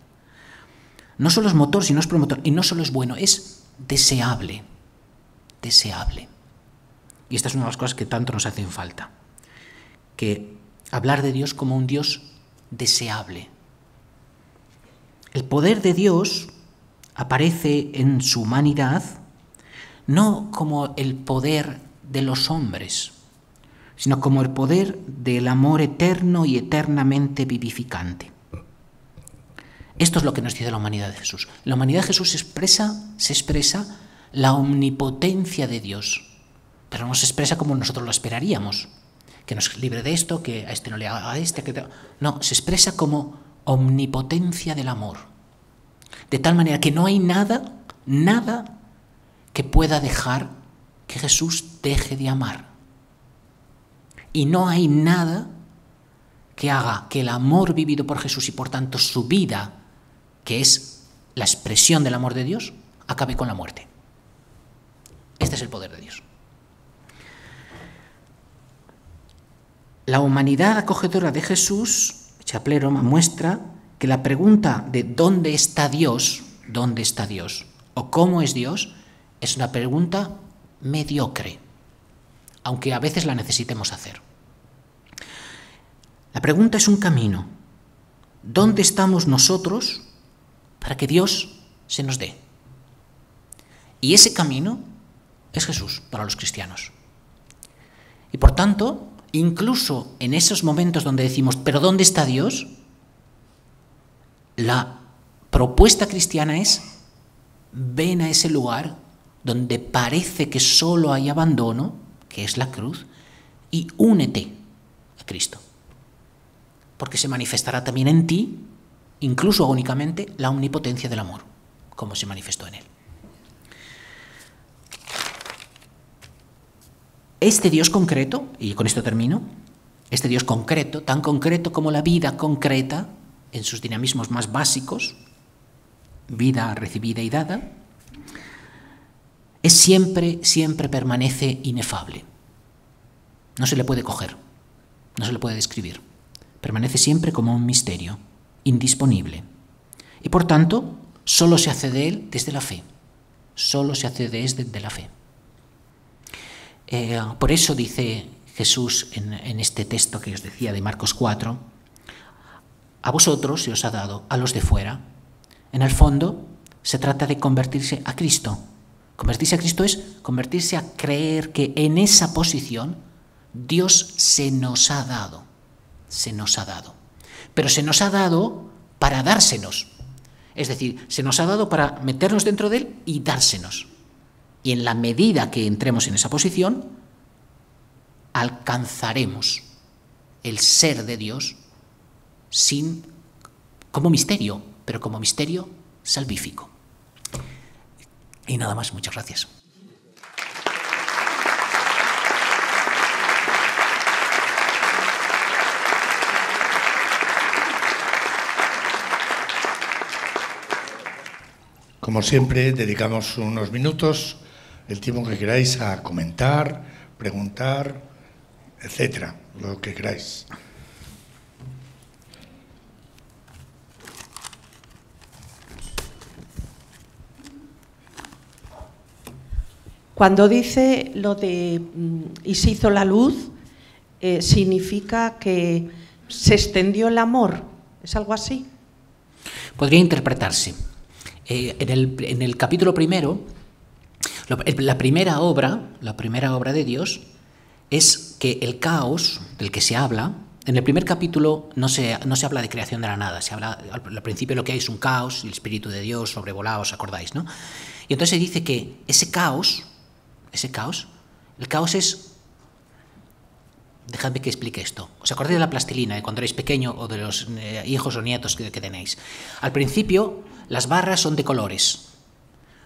No solo es motor, sino es promotor, y no solo es bueno, es deseable, deseable. Y esta es una de las cosas que tanto nos hacen falta, que hablar de Dios como un Dios deseable. El poder de Dios aparece en su humanidad no como el poder de los hombres, sino como el poder del amor eterno y eternamente vivificante. Esto es lo que nos dice la humanidad de Jesús. la humanidad de Jesús expresa, se expresa la omnipotencia de Dios, pero no se expresa como nosotros lo esperaríamos, que nos libre de esto, que a este no le haga a este, que no, se expresa como omnipotencia del amor. De tal manera que no hay nada, nada que pueda dejar que Jesús deje de amar. Y no hay nada que haga que el amor vivido por Jesús y por tanto su vida, que es la expresión del amor de Dios, acabe con la muerte. Este es el poder de Dios. La humanidad acogedora de Jesús, Chaplero muestra que la pregunta de ¿dónde está Dios? ¿Dónde está Dios? ¿O cómo es Dios? Es una pregunta mediocre, aunque a veces la necesitemos hacer. La pregunta es un camino. ¿Dónde estamos nosotros para que Dios se nos dé? Y ese camino es Jesús para los cristianos. Y por tanto, incluso en esos momentos donde decimos, pero ¿dónde está Dios? La propuesta cristiana es, ven a ese lugar donde parece que solo hay abandono, que es la cruz, y únete a Cristo. Porque se manifestará también en ti, incluso agónicamente, la omnipotencia del amor, como se manifestó en él. Este Dios concreto, y con esto termino, este Dios concreto, tan concreto como la vida concreta, en sus dinamismos más básicos, vida recibida y dada, es siempre, siempre permanece inefable. No se le puede coger, no se le puede describir. Permanece siempre como un misterio, indisponible. Y por tanto, solo se hace de él desde la fe. Solo se hace de él desde la fe. Eh, por eso dice Jesús en, en este texto que os decía de Marcos 4, a vosotros se os ha dado, a los de fuera. En el fondo, se trata de convertirse a Cristo, Convertirse a Cristo es convertirse a creer que en esa posición Dios se nos ha dado, se nos ha dado. Pero se nos ha dado para dársenos. Es decir, se nos ha dado para meternos dentro de Él y dársenos. Y en la medida que entremos en esa posición, alcanzaremos el ser de Dios sin como misterio, pero como misterio salvífico. Y nada más, muchas gracias.
Como siempre, dedicamos unos minutos, el tiempo que queráis, a comentar, preguntar, etcétera, lo que queráis.
Cuando dice lo de mm, y se hizo la luz, eh, significa que se extendió el amor. ¿Es algo así?
Podría interpretarse. Eh, en, el, capítulo primero, la primera obra, la primera obra de Dios, es que el caos del que se habla, en el primer capítulo no se, no se habla de creación de la nada, se habla, al, principio lo que hay es un caos, el Espíritu de Dios sobrevolado, ¿os acordáis? ¿no? Y entonces se dice que ese caos, ese caos, el caos es Dejadme que explique esto. ¿Os acordáis de la plastilina de cuando erais pequeño o de los eh, hijos o nietos que, que, tenéis? Al principio, las barras son de colores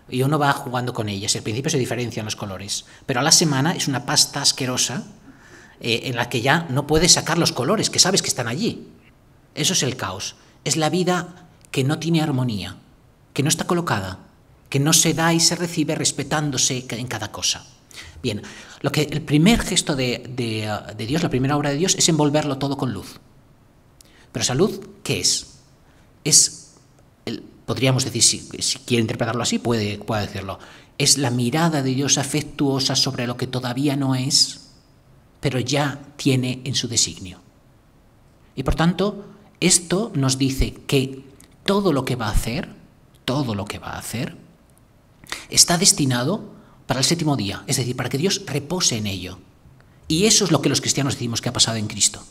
y uno va jugando con ellas. Al principio se diferencian los colores, pero a la semana es una pasta asquerosa eh, en la que ya no puedes sacar los colores, que sabes que están allí. Eso es el caos. Es la vida que no tiene armonía, que no está colocada, que no se da y se recibe respetándose en cada cosa. Bien, lo que el primer gesto de, de Dios, la primera obra de Dios, es envolverlo todo con luz. Pero esa luz, ¿qué es? Es podríamos decir, si, quiere interpretarlo así, puede, puede decirlo, es la mirada de Dios afectuosa sobre lo que todavía no es, pero ya tiene en su designio. Y por tanto, esto nos dice que todo lo que va a hacer, todo lo que va a hacer, está destinado para el séptimo día, es decir, para que Dios repose en ello. Y eso es lo que los cristianos decimos que ha pasado en Cristo.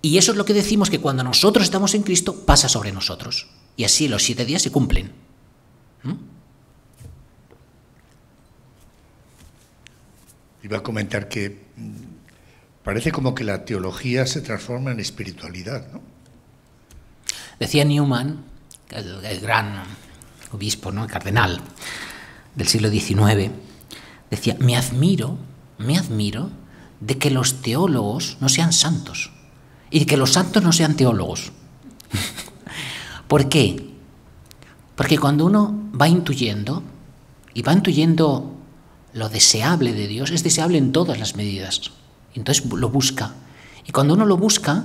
Y eso es lo que decimos que cuando nosotros estamos en Cristo pasa sobre nosotros. Y así los siete días se cumplen. ¿Mm?
Iba a comentar que mm, parece como que la teología se transforma en espiritualidad, ¿no?
Decía Newman, el, gran obispo, ¿no? el cardenal del siglo XIX, decía, me admiro, me admiro de que los teólogos no sean santos y de que los santos no sean teólogos. ¿Por qué? Porque cuando uno va intuyendo, y va intuyendo lo deseable de Dios, es deseable en todas las medidas. Entonces lo busca. Y cuando uno lo busca,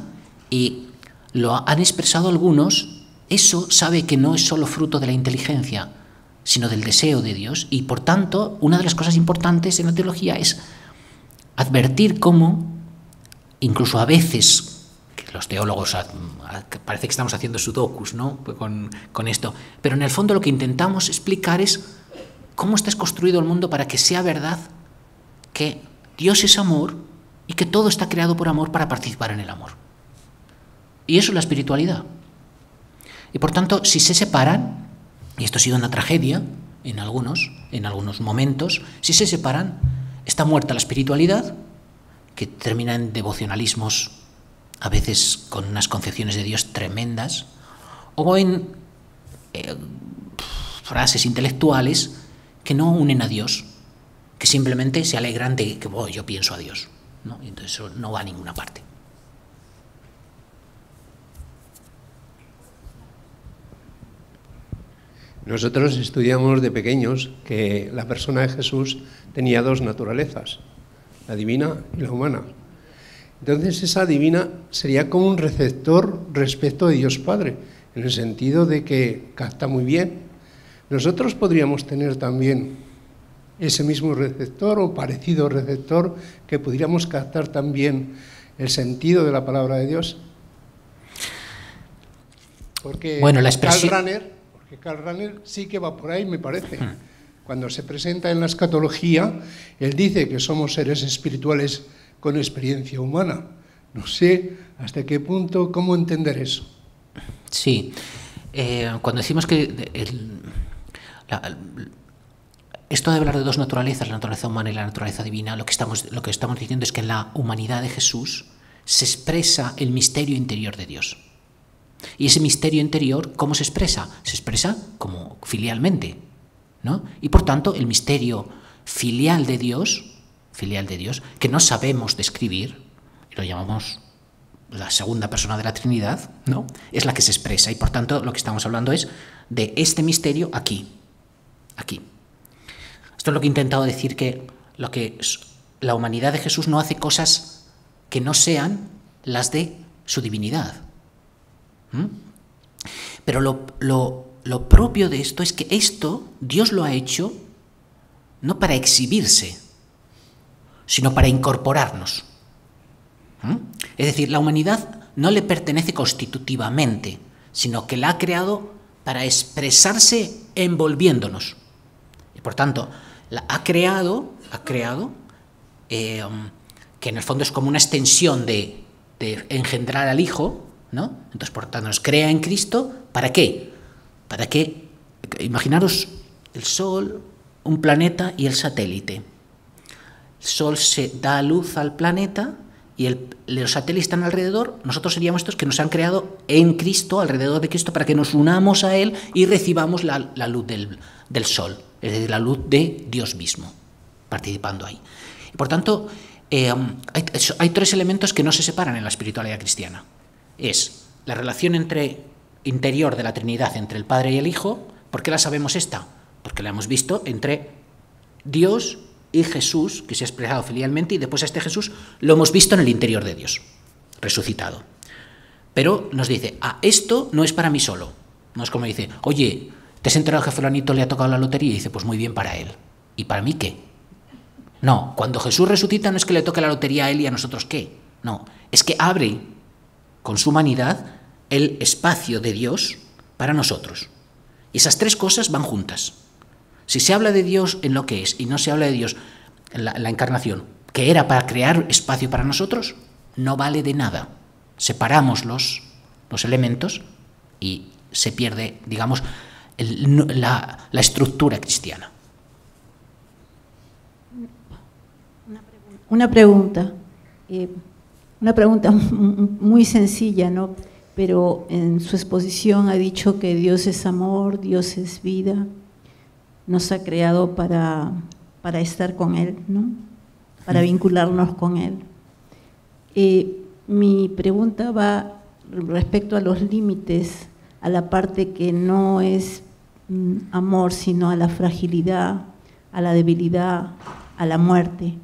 y lo han expresado algunos, eso sabe que no es solo fruto de la inteligencia, sino del deseo de Dios. Y por tanto, una de las cosas importantes en la teología es advertir cómo, incluso a veces los teólogos parece que estamos haciendo sudokus ¿no? con, con esto, pero en el fondo lo que intentamos explicar es cómo está construido el mundo para que sea verdad que Dios es amor y que todo está creado por amor para participar en el amor. Y eso es la espiritualidad. Y por tanto, si se separan, y esto ha sido una tragedia en algunos, en algunos momentos, si se separan, está muerta la espiritualidad, que termina en devocionalismos a veces con unas concepciones de Dios tremendas, o en eh, frases intelectuales que no unen a Dios, que simplemente se alegran de que oh, yo pienso a Dios. ¿no? Entonces eso no va a ninguna parte.
Nosotros estudiamos de pequeños que la persona de Jesús tenía dos naturalezas, la divina y la humana. Entonces esa divina sería como un receptor respecto de Dios Padre, en el sentido de que capta muy bien. Nosotros podríamos tener también ese mismo receptor o parecido receptor que pudiéramos captar también el sentido de la palabra de Dios. Porque
bueno, la expresión...
Karl Porque Karl Rahner sí que va por ahí, me parece. Cuando se presenta en la escatología, él dice que somos seres espirituales con experiencia humana. No sé hasta qué punto, cómo entender eso.
Sí, eh, cuando decimos que esto de hablar de dos naturalezas, la naturaleza humana y la naturaleza divina, lo que, estamos, lo que estamos diciendo es que en la humanidad de Jesús se expresa el misterio interior de Dios. Y ese misterio interior, ¿cómo se expresa? Se expresa como filialmente. ¿no? Y por tanto, el misterio filial de Dios filial de Dios, que no sabemos describir, y lo llamamos la segunda persona de la Trinidad, ¿no? Es la que se expresa y por tanto lo que estamos hablando es de este misterio aquí, aquí. Esto es lo que he intentado decir que lo que la humanidad de Jesús no hace cosas que no sean las de su divinidad. Pero lo, lo propio de esto es que esto Dios lo ha hecho no para exhibirse, sino para incorporarnos. ¿Mm? Es decir, la humanidad no le pertenece constitutivamente, sino que la ha creado para expresarse envolviéndonos. Y por tanto, la ha creado, ha creado, eh, que en el fondo es como una extensión de, de engendrar al Hijo, ¿no? Entonces, por tanto, nos crea en Cristo, ¿para qué? Para que, imaginaros el Sol, un planeta y el satélite. El Sol se da luz al planeta y los satélites están alrededor, nosotros seríamos estos que nos han creado en Cristo, alrededor de Cristo, para que nos unamos a Él y recibamos la, luz del, Sol, es decir, la luz de Dios mismo, participando ahí. Por tanto, eh, hay tres elementos que no se separan en la espiritualidad cristiana. Es la relación entre interior de la Trinidad entre el Padre y el Hijo. ¿Por qué la sabemos esta? Porque la hemos visto entre Dios y Jesús, que se ha expresado filialmente, y después a este Jesús lo hemos visto en el interior de Dios, resucitado. Pero nos dice, ah, esto no es para mí solo. No es como dice, oye, ¿te has enterado que fulanito le ha tocado la lotería? Y dice, pues muy bien para él. ¿Y para mí qué? No, cuando Jesús resucita no es que le toque la lotería a él y a nosotros qué. No, es que abre con su humanidad el espacio de Dios para nosotros. Y esas tres cosas van juntas. Si se habla de Dios en lo que es y no se habla de Dios en la, encarnación, que era para crear espacio para nosotros, no vale de nada. Separamos los, los elementos y se pierde, digamos, la, la, estructura cristiana.
Una pregunta, eh, una pregunta muy sencilla, ¿no? Pero en su exposición ha dicho que Dios es amor, Dios es vida nos ha creado para, para estar con Él, ¿no? para vincularnos con Él. Eh, mi pregunta va respecto a los límites, a la parte que no es mm, amor, sino a la fragilidad, a la debilidad, a la muerte.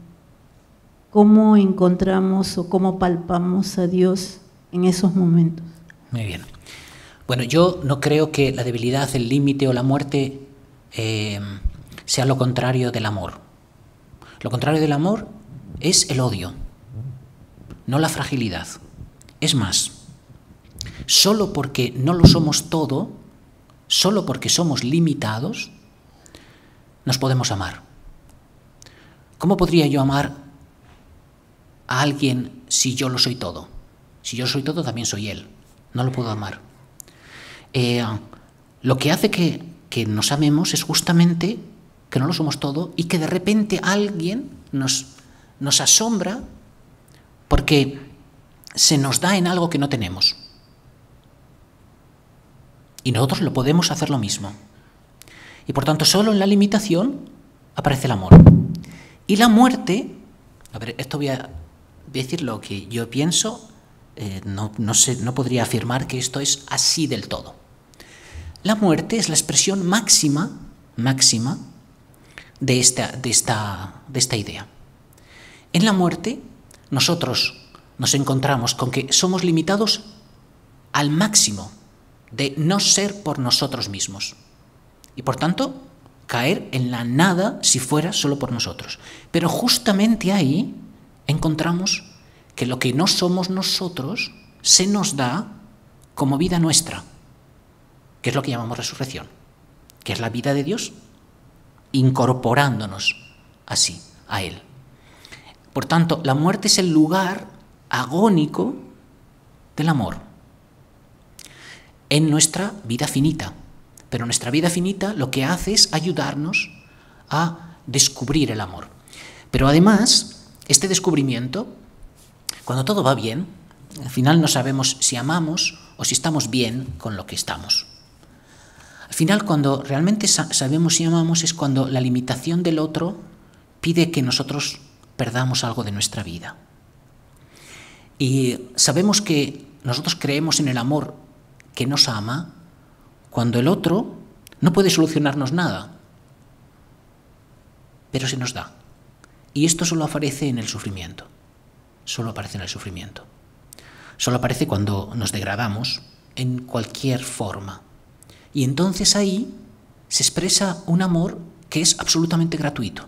¿Cómo encontramos o cómo palpamos a Dios en esos momentos?
Muy bien. Bueno, yo no creo que la debilidad, el límite o la muerte eh, sea lo contrario del amor. Lo contrario del amor es el odio, no la fragilidad. Es más, solo porque no lo somos todo, solo porque somos limitados, nos podemos amar. ¿Cómo podría yo amar a alguien si yo lo soy todo? Si yo soy todo, también soy él. No lo puedo amar. Eh, lo que hace que que nos amemos es justamente que no lo somos todo y que de repente alguien nos, nos asombra porque se nos da en algo que no tenemos. Y nosotros lo podemos hacer lo mismo. Y por tanto, solo en la limitación aparece el amor. Y la muerte, a ver, esto voy a decir lo que yo pienso, eh, no, no, no podría afirmar que esto es así del todo. La muerte es la expresión máxima, máxima de esta, de esta, de esta idea. En la muerte nosotros nos encontramos con que somos limitados al máximo de no ser por nosotros mismos. Y por tanto, caer en la nada si fuera solo por nosotros. Pero justamente ahí encontramos que lo que no somos nosotros se nos da como vida nuestra que es lo que llamamos resurrección, que es la vida de Dios incorporándonos así a Él. Por tanto, la muerte es el lugar agónico del amor en nuestra vida finita. Pero nuestra vida finita lo que hace es ayudarnos a descubrir el amor. Pero además, este descubrimiento, cuando todo va bien, al final no sabemos si amamos o si estamos bien con lo que estamos. Al final, cuando realmente sabemos y amamos es cuando la limitación del otro pide que nosotros perdamos algo de nuestra vida. Y sabemos que nosotros creemos en el amor que nos ama cuando el otro no puede solucionarnos nada, pero se nos da. Y esto solo aparece en el sufrimiento, solo aparece en el sufrimiento. Solo aparece cuando nos degradamos en cualquier forma. Y entonces ahí se expresa un amor que es absolutamente gratuito.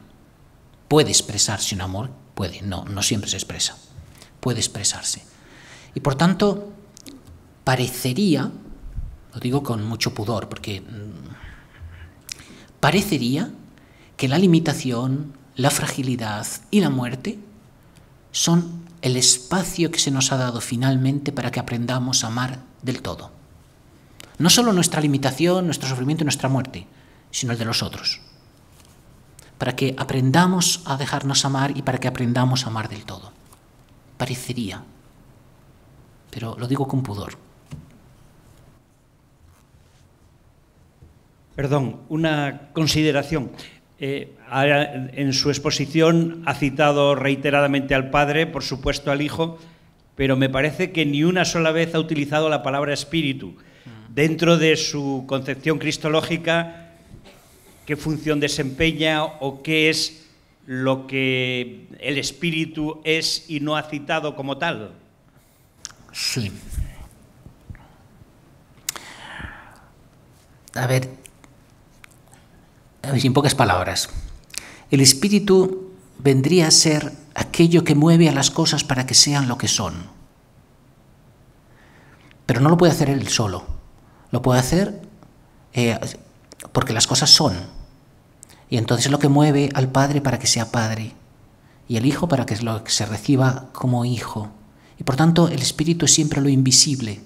Puede expresarse un amor, puede, no, no siempre se expresa, puede expresarse. Y por tanto, parecería, lo digo con mucho pudor, porque mm, parecería que la limitación, la fragilidad y la muerte son el espacio que se nos ha dado finalmente para que aprendamos a amar del todo. No solo nuestra limitación, nuestro sufrimiento y nuestra muerte, sino el de los otros. Para que aprendamos a dejarnos amar y para que aprendamos a amar del todo. Parecería, pero lo digo con pudor.
Perdón, una consideración. Eh, en su exposición ha citado reiteradamente al Padre, por supuesto al Hijo, pero me parece que ni una sola vez ha utilizado la palabra espíritu. Dentro de su concepción cristológica, ¿qué función desempeña o qué es lo que el espíritu es y no ha citado como tal?
Sí. A ver, en pocas palabras, el espíritu vendría a ser aquello que mueve a las cosas para que sean lo que son. Pero no lo puede hacer él solo. Lo puede hacer eh, porque las cosas son. Y entonces es lo que mueve al Padre para que sea Padre. Y al Hijo para que se reciba como Hijo. Y por tanto el Espíritu es siempre lo invisible.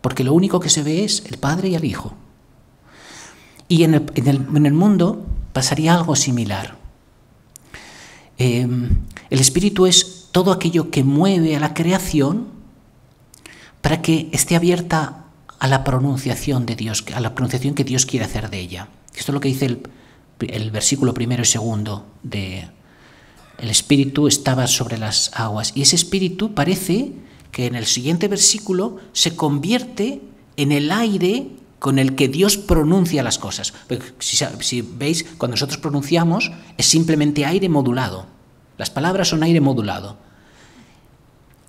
Porque lo único que se ve es el Padre y el Hijo. Y en el, mundo pasaría algo similar. Em, el espíritu es todo aquello que mueve a la creación para que esté abierta a la pronunciación de Dios, a la pronunciación que Dios quiere hacer de ella. Esto es lo que dice el, el versículo primero y segundo de el espíritu estaba sobre las aguas y ese espíritu parece que en el siguiente versículo se convierte en el aire con el que Dios pronuncia las cosas. Si, veis, cuando nosotros pronunciamos es simplemente aire modulado. Las palabras son aire modulado.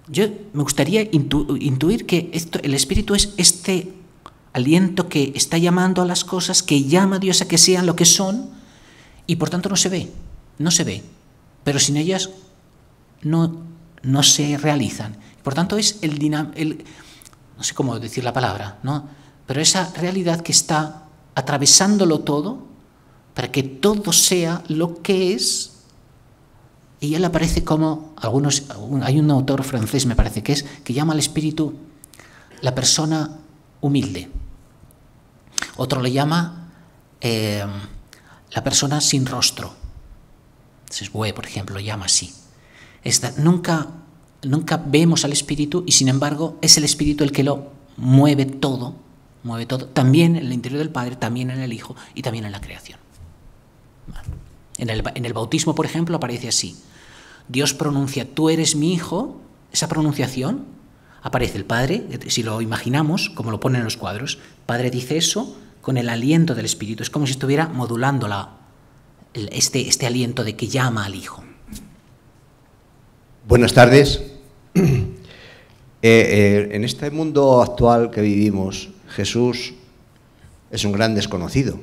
Yo me gustaría intuir que el Espíritu es este aliento que está llamando a las cosas, que llama a Dios a que sean lo que son, y por tanto no se ve, no se ve. Pero sin ellas no, no se realizan. Por tanto es el, el no sé cómo decir la palabra, ¿no? Pero esa realidad que está atravesándolo todo para que todo sea lo que es. Y él aparece como algunos, hay un autor francés, me parece que es, que llama al espíritu la persona humilde. Otro le llama eh, la persona sin rostro. Sesbue, por ejemplo, lo llama así. Esta, nunca, nunca vemos al espíritu y sin embargo es el espíritu el que lo mueve todo mueve todo, también en el interior del Padre, también en el Hijo y también en la creación. En el, en el bautismo, por ejemplo, aparece así. Dios pronuncia, tú eres mi Hijo, esa pronunciación, aparece el Padre, si lo imaginamos, como lo ponen en los cuadros, Padre dice eso con el aliento del Espíritu, es como si estuviera modulando la, este, este aliento de que llama al Hijo.
Buenas tardes. Eh, eh, en este mundo actual que vivimos, Jesús es un gran desconocido.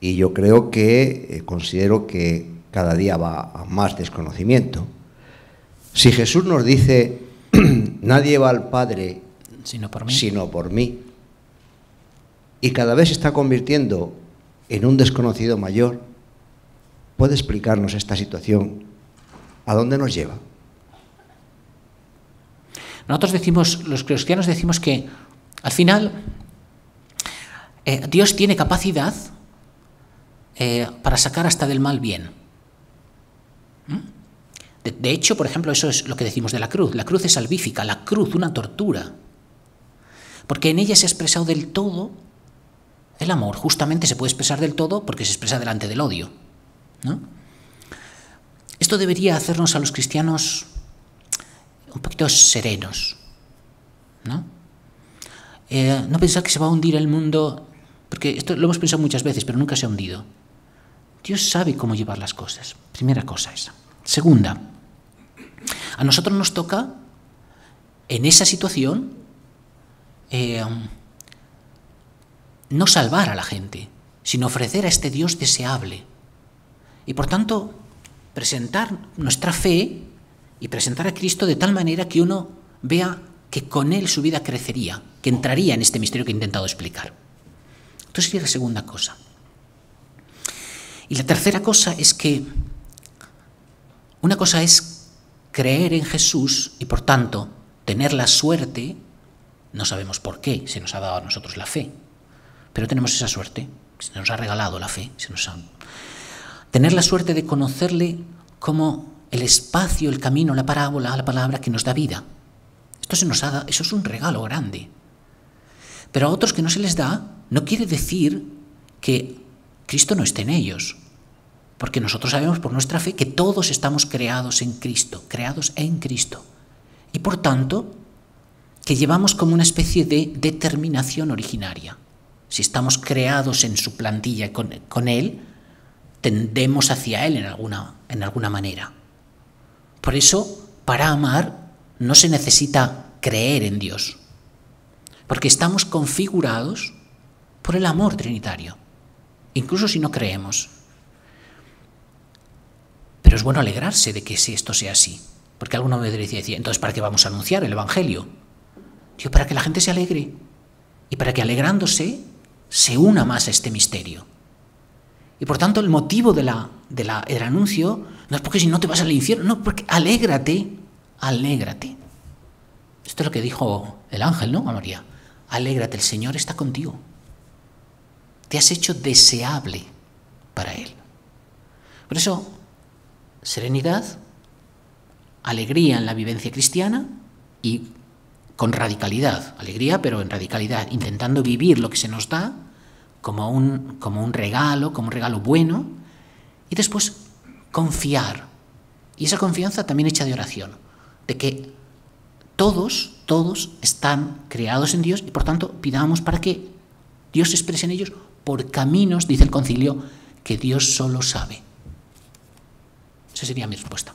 Y yo creo que, eh, considero que cada día va a más desconocimiento. Si Jesús nos dice, nadie va al Padre
sino por, mí.
sino por mí, y cada vez se está convirtiendo en un desconocido mayor, ¿puede explicarnos esta situación? ¿A dónde nos lleva?
Nosotros decimos, los cristianos decimos que al final, eh, Dios tiene capacidad eh, para sacar hasta del mal bien. ¿Mm? De, hecho, por ejemplo, eso es lo que decimos de la cruz. La cruz es salvífica, la cruz una tortura. Porque en ella se ha expresado del todo el amor. Justamente se puede expresar del todo porque se expresa delante del odio. Esto debería hacernos a los cristianos un poquito serenos. ¿no? Eh, no pensar que se va a hundir el mundo, porque esto lo hemos pensado muchas veces, pero nunca se ha hundido. Dios sabe cómo llevar las cosas. Primera cosa esa. Segunda, a nosotros nos toca, en esa situación, eh, no salvar a la gente, sino ofrecer a este Dios deseable. Y por tanto, presentar nuestra fe y presentar a Cristo de tal manera que uno vea que con él su vida crecería, que entraría en este misterio que he intentado explicar. Entonces sería la segunda cosa. Y la tercera cosa es que una cosa es creer en Jesús y por tanto tener la suerte, no sabemos por qué se nos ha dado a nosotros la fe, pero tenemos esa suerte, se nos ha regalado la fe, se nos ha... tener la suerte de conocerle como el espacio, el camino, la parábola, la palabra que nos da vida. Esto se nos ha dado, eso es un regalo grande. Pero a otros que no se les da, no quiere decir que Cristo no esté en ellos. Porque nosotros sabemos por nuestra fe que todos estamos creados en Cristo, creados en Cristo. Y por tanto, que llevamos como una especie de determinación originaria. Si estamos creados en su plantilla con, Él, tendemos hacia Él en alguna, en alguna manera. Por eso, para amar, no se necesita creer en Dios, porque estamos configurados por el amor trinitario, incluso si no creemos. Pero es bueno alegrarse de que esto sea así, porque alguno me decía, entonces ¿para qué vamos a anunciar el Evangelio? Digo, para que la gente se alegre y para que alegrándose se una más a este misterio. Y por tanto el motivo del anuncio no es porque si no te vas al infierno, no, porque alégrate, alégrate. Esto es lo que dijo el ángel, ¿no? A María. Alégrate, el Señor está contigo. Te has hecho deseable para Él. Por eso, serenidad, alegría en la vivencia cristiana y con radicalidad. Alegría, pero en radicalidad, intentando vivir lo que se nos da como un, como un regalo, como un regalo bueno, y después confiar. Y esa confianza también hecha de oración, de que todos, todos están creados en Dios y por tanto pidamos para que Dios se exprese en ellos por caminos, dice el concilio, que Dios solo sabe. Esa sería mi respuesta.